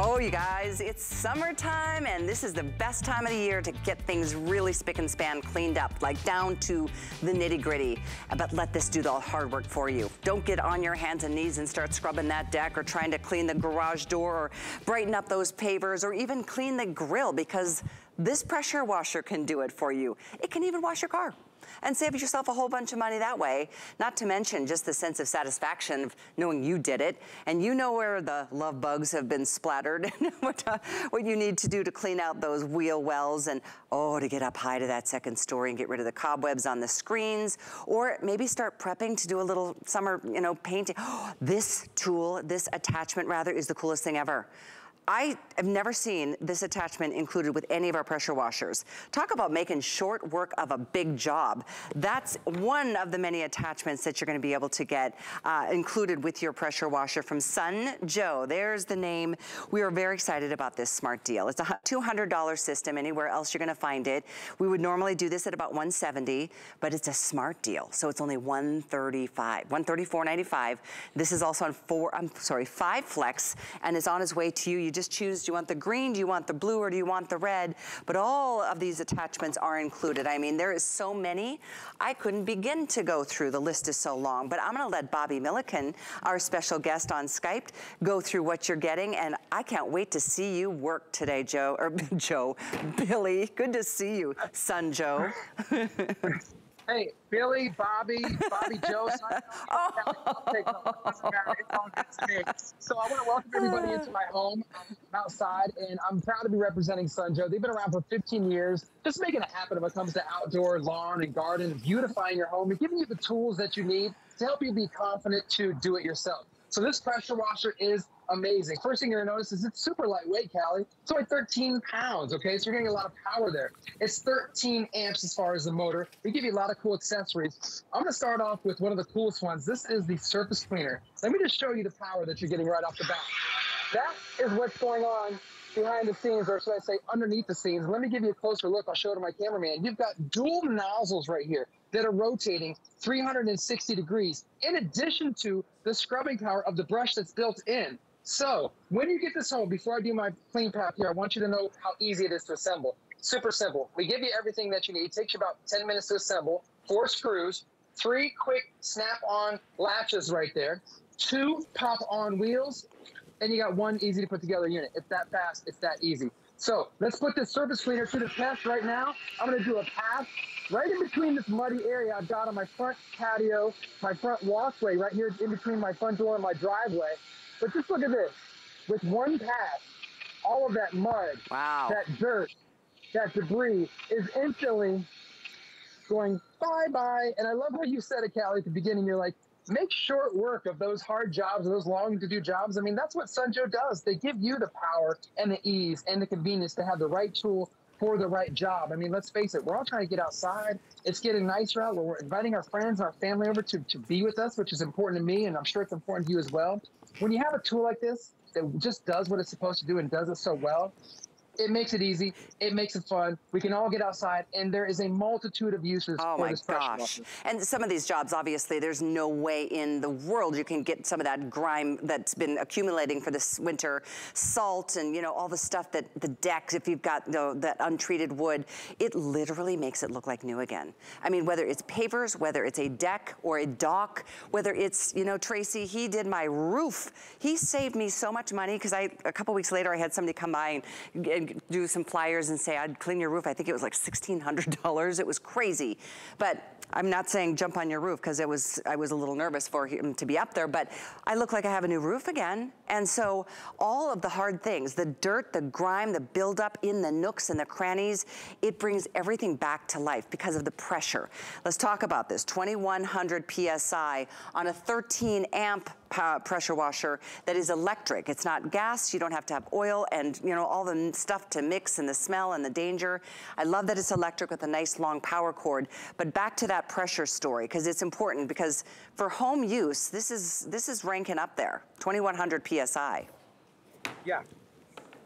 Oh, you guys, it's summertime, and this is the best time of the year to get things really spick and span cleaned up, like down to the nitty gritty. But let this do the hard work for you. Don't get on your hands and knees and start scrubbing that deck or trying to clean the garage door or brighten up those pavers or even clean the grill because This pressure washer can do it for you. It can even wash your car and save yourself a whole bunch of money that way. Not to mention just the sense of satisfaction of knowing you did it and you know where the love bugs have been splattered what, uh, what you need to do to clean out those wheel wells and oh, to get up high to that second story and get rid of the cobwebs on the screens or maybe start prepping to do a little summer, you know, painting. this tool, this attachment rather is the coolest thing ever. I have never seen this attachment included with any of our pressure washers. Talk about making short work of a big job. That's one of the many attachments that you're gonna be able to get uh, included with your pressure washer from Sun Joe. There's the name. We are very excited about this smart deal. It's a $200 system anywhere else you're gonna find it. We would normally do this at about 170, but it's a smart deal. So it's only 135, 134.95. This is also on four, I'm sorry, five flex and is on its way to you. You just choose, do you want the green, do you want the blue, or do you want the red? But all of these attachments are included. I mean, there is so many, I couldn't begin to go through. The list is so long, but I'm gonna let Bobby Milliken, our special guest on Skype, go through what you're getting, and I can't wait to see you work today, Joe, or Joe, Billy, good to see you, son Joe. Hey, Billy, Bobby, Bobby Joe. oh. So I want to welcome everybody into my home. I'm outside, and I'm proud to be representing Sun Joe. They've been around for 15 years, just making it happen when it comes to outdoor lawn and garden, beautifying your home, and giving you the tools that you need to help you be confident to do it yourself. So this pressure washer is amazing. First thing you're gonna notice is it's super lightweight, Callie. It's only 13 pounds, okay? So you're getting a lot of power there. It's 13 amps as far as the motor. They give you a lot of cool accessories. I'm gonna start off with one of the coolest ones. This is the surface cleaner. Let me just show you the power that you're getting right off the bat. That is what's going on behind the scenes, or should I say underneath the scenes. Let me give you a closer look. I'll show it to my cameraman. You've got dual nozzles right here that are rotating 360 degrees, in addition to the scrubbing power of the brush that's built in. So when you get this home, before I do my clean path here, I want you to know how easy it is to assemble. Super simple. We give you everything that you need. It takes you about 10 minutes to assemble. Four screws, three quick snap-on latches right there, two pop-on wheels, and you got one easy to put together unit. It's that fast. It's that easy. So let's put this surface cleaner to the test right now. I'm to do a pass right in between this muddy area I've got on my front patio, my front walkway, right here in between my front door and my driveway. But just look at this. With one pass, all of that mud, wow. that dirt, that debris is instantly going bye-bye. And I love how you said it, Callie, at the beginning. You're like, make short work of those hard jobs, those long to do jobs. I mean, that's what Sun Joe does. They give you the power and the ease and the convenience to have the right tool for the right job. I mean, let's face it, we're all trying to get outside. It's getting nicer out. We're inviting our friends, and our family over to, to be with us, which is important to me, and I'm sure it's important to you as well. When you have a tool like this that just does what it's supposed to do and does it so well, it makes it easy. It makes it fun. We can all get outside, and there is a multitude of uses oh for this pressure washer. And some of these jobs, obviously, there's no way in the world you can get some of that grime that's been accumulating for this winter, salt and, you know, all the stuff that the decks, if you've got you know, that untreated wood, it literally makes it look like new again. I mean, whether it's pavers, whether it's a deck or a dock, whether it's, you know, Tracy, he did my roof. He saved me so much money because I, a couple weeks later, I had somebody come by and, and do some flyers and say, I'd clean your roof. I think it was like $1,600. It was crazy. But I'm not saying jump on your roof because it was I was a little nervous for him to be up there, but I look like I have a new roof again. And so all of the hard things, the dirt, the grime, the buildup in the nooks and the crannies, it brings everything back to life because of the pressure. Let's talk about this. 2100 PSI on a 13 amp pressure washer that is electric. It's not gas, you don't have to have oil and you know all the stuff to mix and the smell and the danger. I love that it's electric with a nice long power cord, but back to that pressure story because it's important because for home use, this is this is ranking up there, 2100 PSI. Yeah,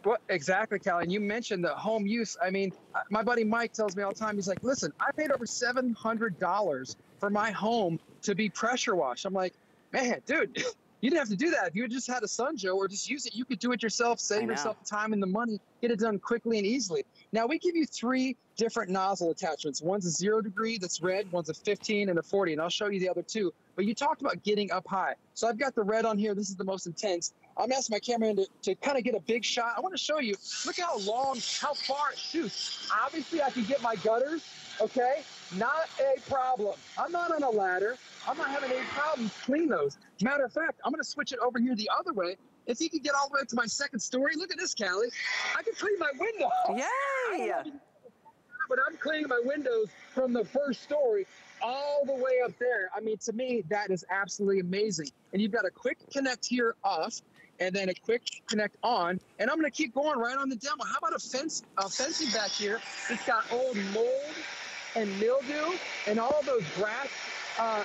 well, exactly, Callie. And you mentioned the home use. I mean, uh, my buddy Mike tells me all the time, he's like, listen, I paid over $700 for my home to be pressure washed. I'm like, man, dude, You didn't have to do that. If you just had a Sun Joe or just use it, you could do it yourself, save yourself the time and the money, get it done quickly and easily. Now we give you three different nozzle attachments. One's a zero degree, that's red. One's a 15 and a 40, and I'll show you the other two. But you talked about getting up high. So I've got the red on here. This is the most intense. I'm asking my cameraman to, to kind of get a big shot. I want to show you, look how long, how far it shoots. Obviously I can get my gutters, okay? Not a problem. I'm not on a ladder. I'm not having any problems clean those. Matter of fact, I'm going to switch it over here the other way. If you can get all the way up to my second story, look at this, Callie. I can clean my windows. Yay! But I'm cleaning my windows from the first story all the way up there. I mean, to me, that is absolutely amazing. And you've got a quick connect here off, and then a quick connect on. And I'm going to keep going right on the demo. How about a fence, a fencing back here? It's got old mold and mildew and all those grass uh,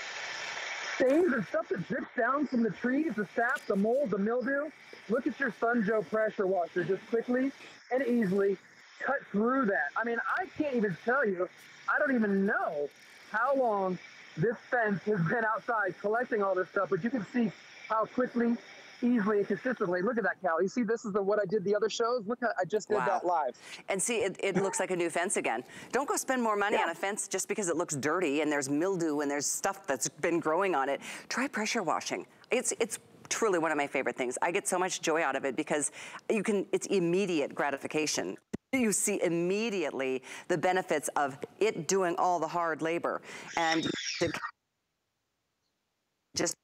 stains and stuff that drips down from the trees, the sap, the mold, the mildew. Look at your Sun Joe pressure washer just quickly and easily cut through that. I mean, I can't even tell you, I don't even know how long this fence has been outside collecting all this stuff, but you can see how quickly easily and consistently. Look at that, Cal. You see, this is the what I did the other shows. Look, how I just did wow. that live. And see, it, it looks like a new fence again. Don't go spend more money yeah. on a fence just because it looks dirty and there's mildew and there's stuff that's been growing on it. Try pressure washing. It's it's truly one of my favorite things. I get so much joy out of it because you can. It's immediate gratification you see immediately the benefits of it doing all the hard labor and just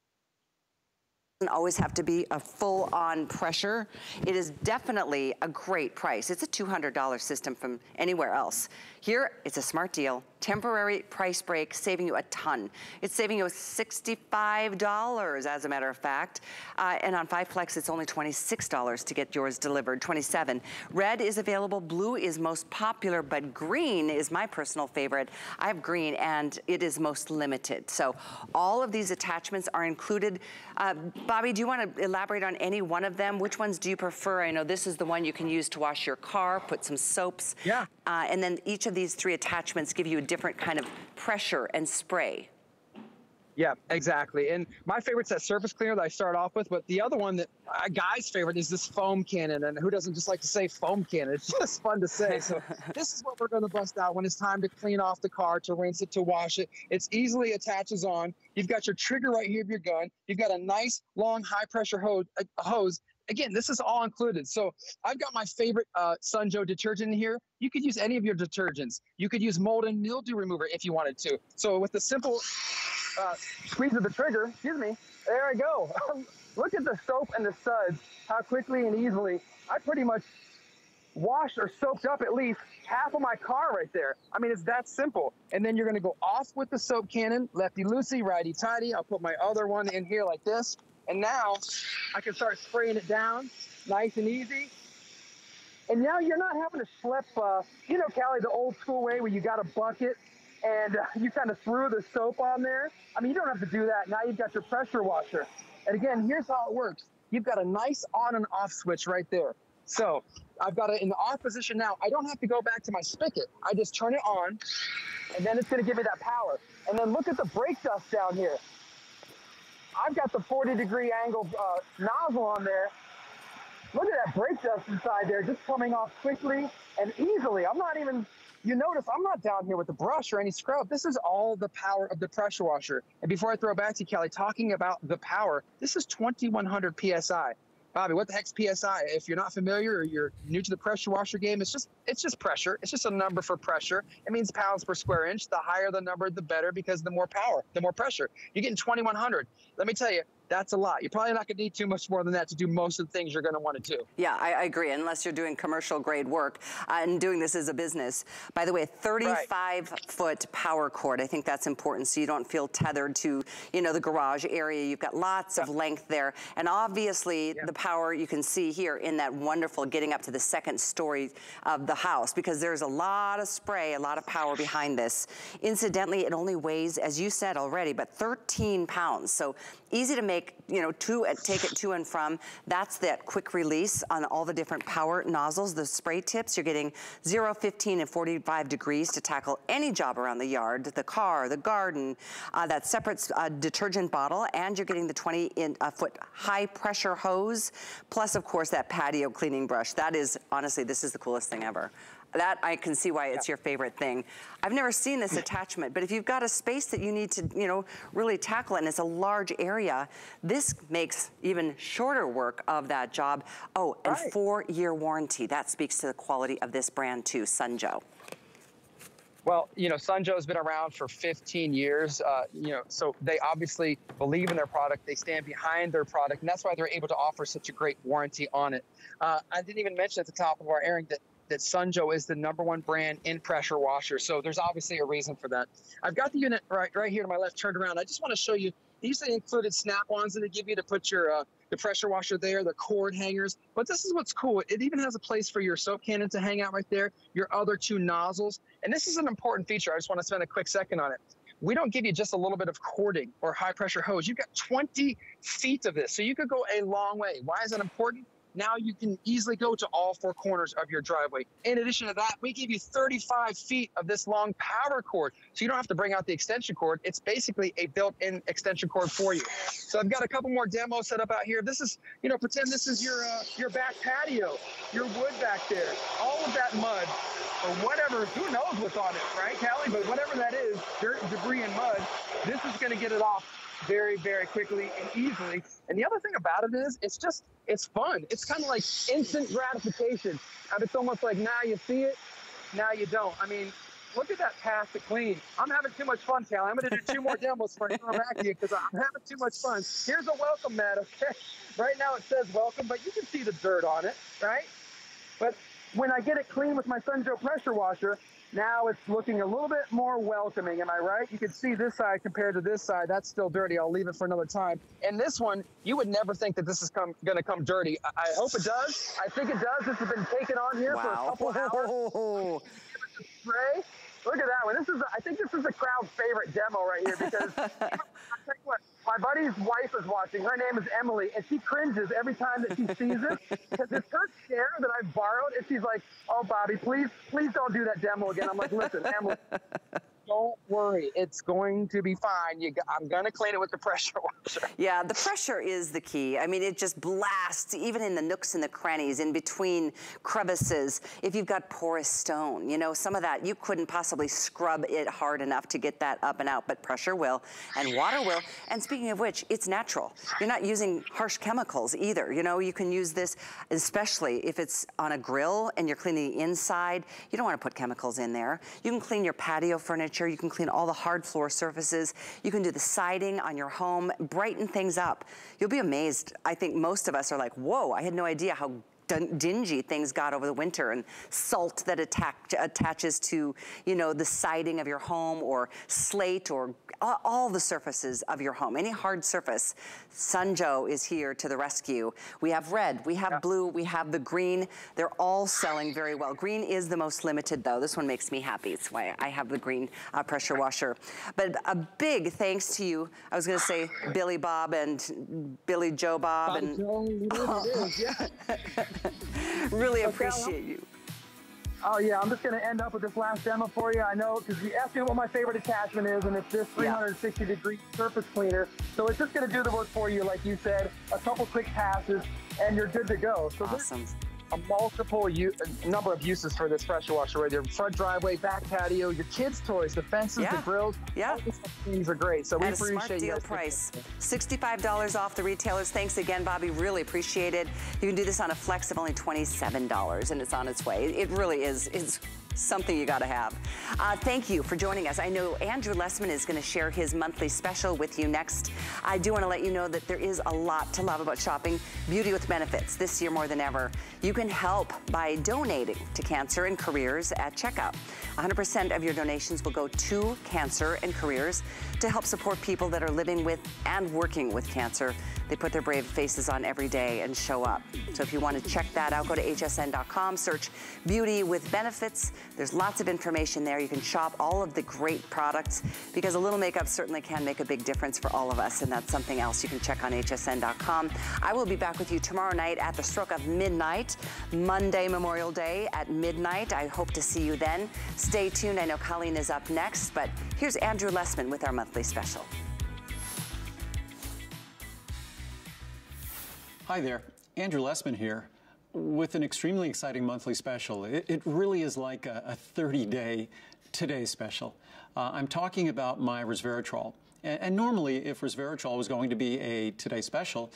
always have to be a full-on pressure. It is definitely a great price. It's a $200 system from anywhere else. Here, it's a smart deal temporary price break, saving you a ton. It's saving you $65, as a matter of fact. Uh, and on five flex, it's only $26 to get yours delivered, 27. Red is available, blue is most popular, but green is my personal favorite. I have green and it is most limited. So all of these attachments are included. Uh, Bobby, do you want to elaborate on any one of them? Which ones do you prefer? I know this is the one you can use to wash your car, put some soaps. Yeah. Uh, and then each of these three attachments give you a different kind of pressure and spray. Yeah, exactly. And my favorite's that surface cleaner that I start off with, but the other one that a guy's favorite is this foam cannon. And who doesn't just like to say foam cannon? It's just fun to say. So this is what we're going to bust out when it's time to clean off the car, to rinse it, to wash it. It's easily attaches on. You've got your trigger right here of your gun. You've got a nice long high pressure uh, hose, hose again, this is all included. So I've got my favorite uh, Sun Joe detergent in here. You could use any of your detergents. You could use mold and mildew remover if you wanted to. So with the simple uh, squeeze of the trigger, excuse me, there I go. Look at the soap and the suds, how quickly and easily I pretty much washed or soaked up at least half of my car right there. I mean, it's that simple. And then you're gonna go off with the soap cannon, lefty loosey, righty tighty. I'll put my other one in here like this. And now I can start spraying it down nice and easy. And now you're not having to schlep, uh, you know, Callie, the old school way where you got a bucket and uh, you kind of threw the soap on there. I mean, you don't have to do that. Now you've got your pressure washer. And again, here's how it works. You've got a nice on and off switch right there. So I've got it in the off position now. I don't have to go back to my spigot. I just turn it on and then it's gonna give me that power. And then look at the brake dust down here. I've got the 40 degree angle uh, nozzle on there. Look at that brake dust inside there, just coming off quickly and easily. I'm not even, you notice I'm not down here with the brush or any scrub. This is all the power of the pressure washer. And before I throw it back to you, Callie, talking about the power, this is 2100 PSI. Bobby, what the heck's PSI? If you're not familiar or you're new to the pressure washer game, it's just it's just pressure. It's just a number for pressure. It means pounds per square inch. The higher the number, the better because the more power, the more pressure. You're getting 2100. Let me tell you, that's a lot. You're probably not going to need too much more than that to do most of the things you're going to want to do. Yeah, I, I, agree, unless you're doing commercial grade work uh, and doing this as a business. By the way, 35 right. foot power cord. I think that's important so you don't feel tethered to, you know, the garage area. You've got lots yeah. of length there. And obviously yeah. the power you can see here in that wonderful getting up to the second story of the house because there's a lot of spray, a lot of power behind this. Incidentally, it only weighs, as you said already, but 13 pounds. So easy to make you know, to take it to and from. That's that quick release on all the different power nozzles, the spray tips. You're getting 0, 15, and 45 degrees to tackle any job around the yard, the car, the garden, uh, that separate uh, detergent bottle, and you're getting the 20 in, uh, foot high pressure hose, plus of course that patio cleaning brush. That is, honestly, this is the coolest thing ever that I can see why it's your favorite thing. I've never seen this attachment, but if you've got a space that you need to, you know, really tackle and it's a large area, this makes even shorter work of that job. Oh, and right. four-year warranty. That speaks to the quality of this brand too, Sun Joe. Well, you know, Sun Joe's been around for 15 years. Uh, you know, so they obviously believe in their product. They stand behind their product, and that's why they're able to offer such a great warranty on it. Uh, I didn't even mention at the top of our airing that that Sun Joe is the number one brand in pressure washers. So there's obviously a reason for that. I've got the unit right right here to my left turned around. I just want to show you. These are included snap-ons that they give you to put your uh, the pressure washer there, the cord hangers. But this is what's cool. It even has a place for your soap cannon to hang out right there, your other two nozzles. And this is an important feature. I just want to spend a quick second on it. We don't give you just a little bit of cording or high pressure hose. You've got 20 feet of this. So you could go a long way. Why is that important? Now you can easily go to all four corners of your driveway. In addition to that, we give you 35 feet of this long power cord. So you don't have to bring out the extension cord. It's basically a built-in extension cord for you. So I've got a couple more demos set up out here. This is, you know, pretend this is your uh, your back patio, your wood back there. All of that mud or whatever, who knows what's on it, right, Callie? But whatever that is, dirt, debris, and mud, this is going to get it off very, very quickly and easily. And the other thing about it is, it's just, it's fun. It's kind of like instant gratification. And it's almost like now you see it, now you don't. I mean, look at that path to clean. I'm having too much fun, Callie. I'm going to do two more demos for you back to you because I'm having too much fun. Here's a welcome mat, okay? Right now it says welcome, but you can see the dirt on it, right? But when I get it clean with my Sun Joe pressure washer, now it's looking a little bit more welcoming. Am I right? You can see this side compared to this side. That's still dirty. I'll leave it for another time. And this one, you would never think that this is going to come dirty. I, I, hope it does. I think it does. This has been taken on here wow. for a couple hours. Spray. Look at that one. This is, I think this is the crowd's favorite demo right here because I tell you what, my buddy's wife is watching. Her name is Emily, and she cringes every time that she sees it because it's her chair that I borrowed, and she's like, "Oh, Bobby, please, please don't do that demo again." I'm like, "Listen, Emily." Don't worry, it's going to be fine. You, I'm going to clean it with the pressure washer. Yeah, the pressure is the key. I mean, it just blasts even in the nooks and the crannies, in between crevices. If you've got porous stone, you know, some of that, you couldn't possibly scrub it hard enough to get that up and out, but pressure will and water will. And speaking of which, it's natural. You're not using harsh chemicals either. You know, you can use this, especially if it's on a grill and you're cleaning the inside. You don't want to put chemicals in there. You can clean your patio furniture furniture. You can clean all the hard floor surfaces. You can do the siding on your home, brighten things up. You'll be amazed. I think most of us are like, whoa, I had no idea how dingy things got over the winter and salt that attack, attaches to, you know, the siding of your home or slate or all the surfaces of your home, any hard surface. Sun Joe is here to the rescue. We have red, we have yeah. blue, we have the green. They're all selling very well. Green is the most limited though. This one makes me happy. It's why I have the green uh, pressure washer. But a big thanks to you. I was gonna say Billy Bob and Billy Joe Bob. and Joe, yeah. really appreciate you. Oh yeah, I'm just gonna end up with this last demo for you. I know because you asked me what my favorite attachment is, and it's this 360 yeah. degree surface cleaner. So it's just gonna do the work for you, like you said. A couple quick passes, and you're good to go. So awesome. A multiple number of uses for this pressure washer right there. Front driveway, back patio, your kids' toys, the fences, yeah. the grills. Yeah. All these things are great. So we At appreciate a smart deal price. $65 off the retailers. Thanks again, Bobby. Really appreciate it. You can do this on a flex of only $27 and it's on its way. It really is. It's something you gotta have. Uh, thank you for joining us. I know Andrew Lessman is gonna share his monthly special with you next. I do wanna let you know that there is a lot to love about shopping beauty with benefits this year more than ever. You can help by donating to Cancer and Careers at checkout. 100% of your donations will go to Cancer and Careers to help support people that are living with and working with cancer. They put their brave faces on every day and show up. So if you want to check that out, go to hsn.com, search beauty with benefits. There's lots of information there. You can shop all of the great products because a little makeup certainly can make a big difference for all of us. And that's something else you can check on hsn.com. I will be back with you tomorrow night at the stroke of midnight, Monday, Memorial Day at midnight. I hope to see you then. Stay tuned. I know Colleen is up next, but here's Andrew Lessman with our monthly special. Hi there, Andrew Lessman here with an extremely exciting monthly special. It, it really is like a, a 30 day today special. Uh, I'm talking about my resveratrol. And, and, normally, if resveratrol was going to be a today special,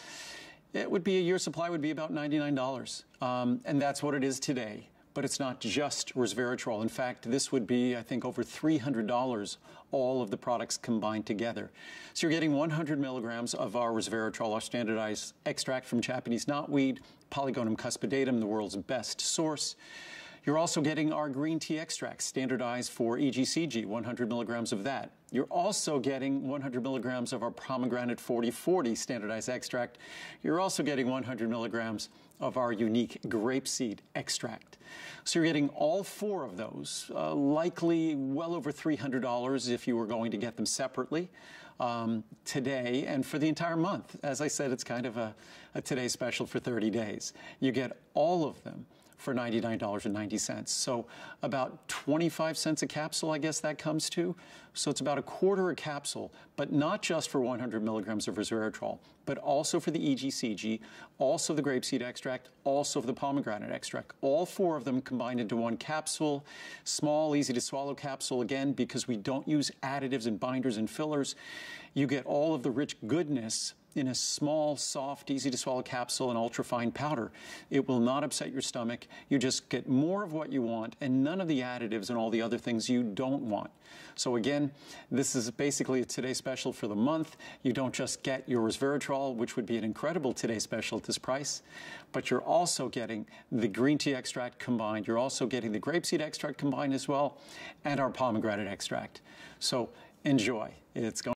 it would be a year supply would be about $99. Um, and that's what it is today but it's not just resveratrol. In fact, this would be, I think, over $300, all of the products combined together. So you're getting 100 milligrams of our resveratrol, our standardized extract from Japanese knotweed, Polygonum cuspidatum, the world's best source. You're also getting our green tea extract, standardized for EGCG, 100 milligrams of that. You're also getting 100 milligrams of our pomegranate 4040 standardized extract. You're also getting 100 milligrams of our unique grapeseed extract. So you're getting all four of those, uh, likely well over $300 if you were going to get them separately. Um, today and for the entire month. As I said, it's kind of a, a today special for 30 days. You get all of them for $99.90. So about 25 cents a capsule, I guess that comes to. So it's about a quarter a capsule, but not just for 100 milligrams of resveratrol, but also for the EGCG, also the grapeseed extract, also the pomegranate extract. All four of them combined into one capsule, small, easy to swallow capsule, again, because we don't use additives and binders and fillers. You get all of the rich goodness in a small, soft, easy to swallow capsule in ultrafine powder. It will not upset your stomach. You just get more of what you want and none of the additives and all the other things you don't want. So again, this is basically a today special for the month. You don't just get your resveratrol, which would be an incredible today special at this price, but you're also getting the green tea extract combined. You're also getting the grapeseed extract combined as well, and our pomegranate extract. So enjoy. It's going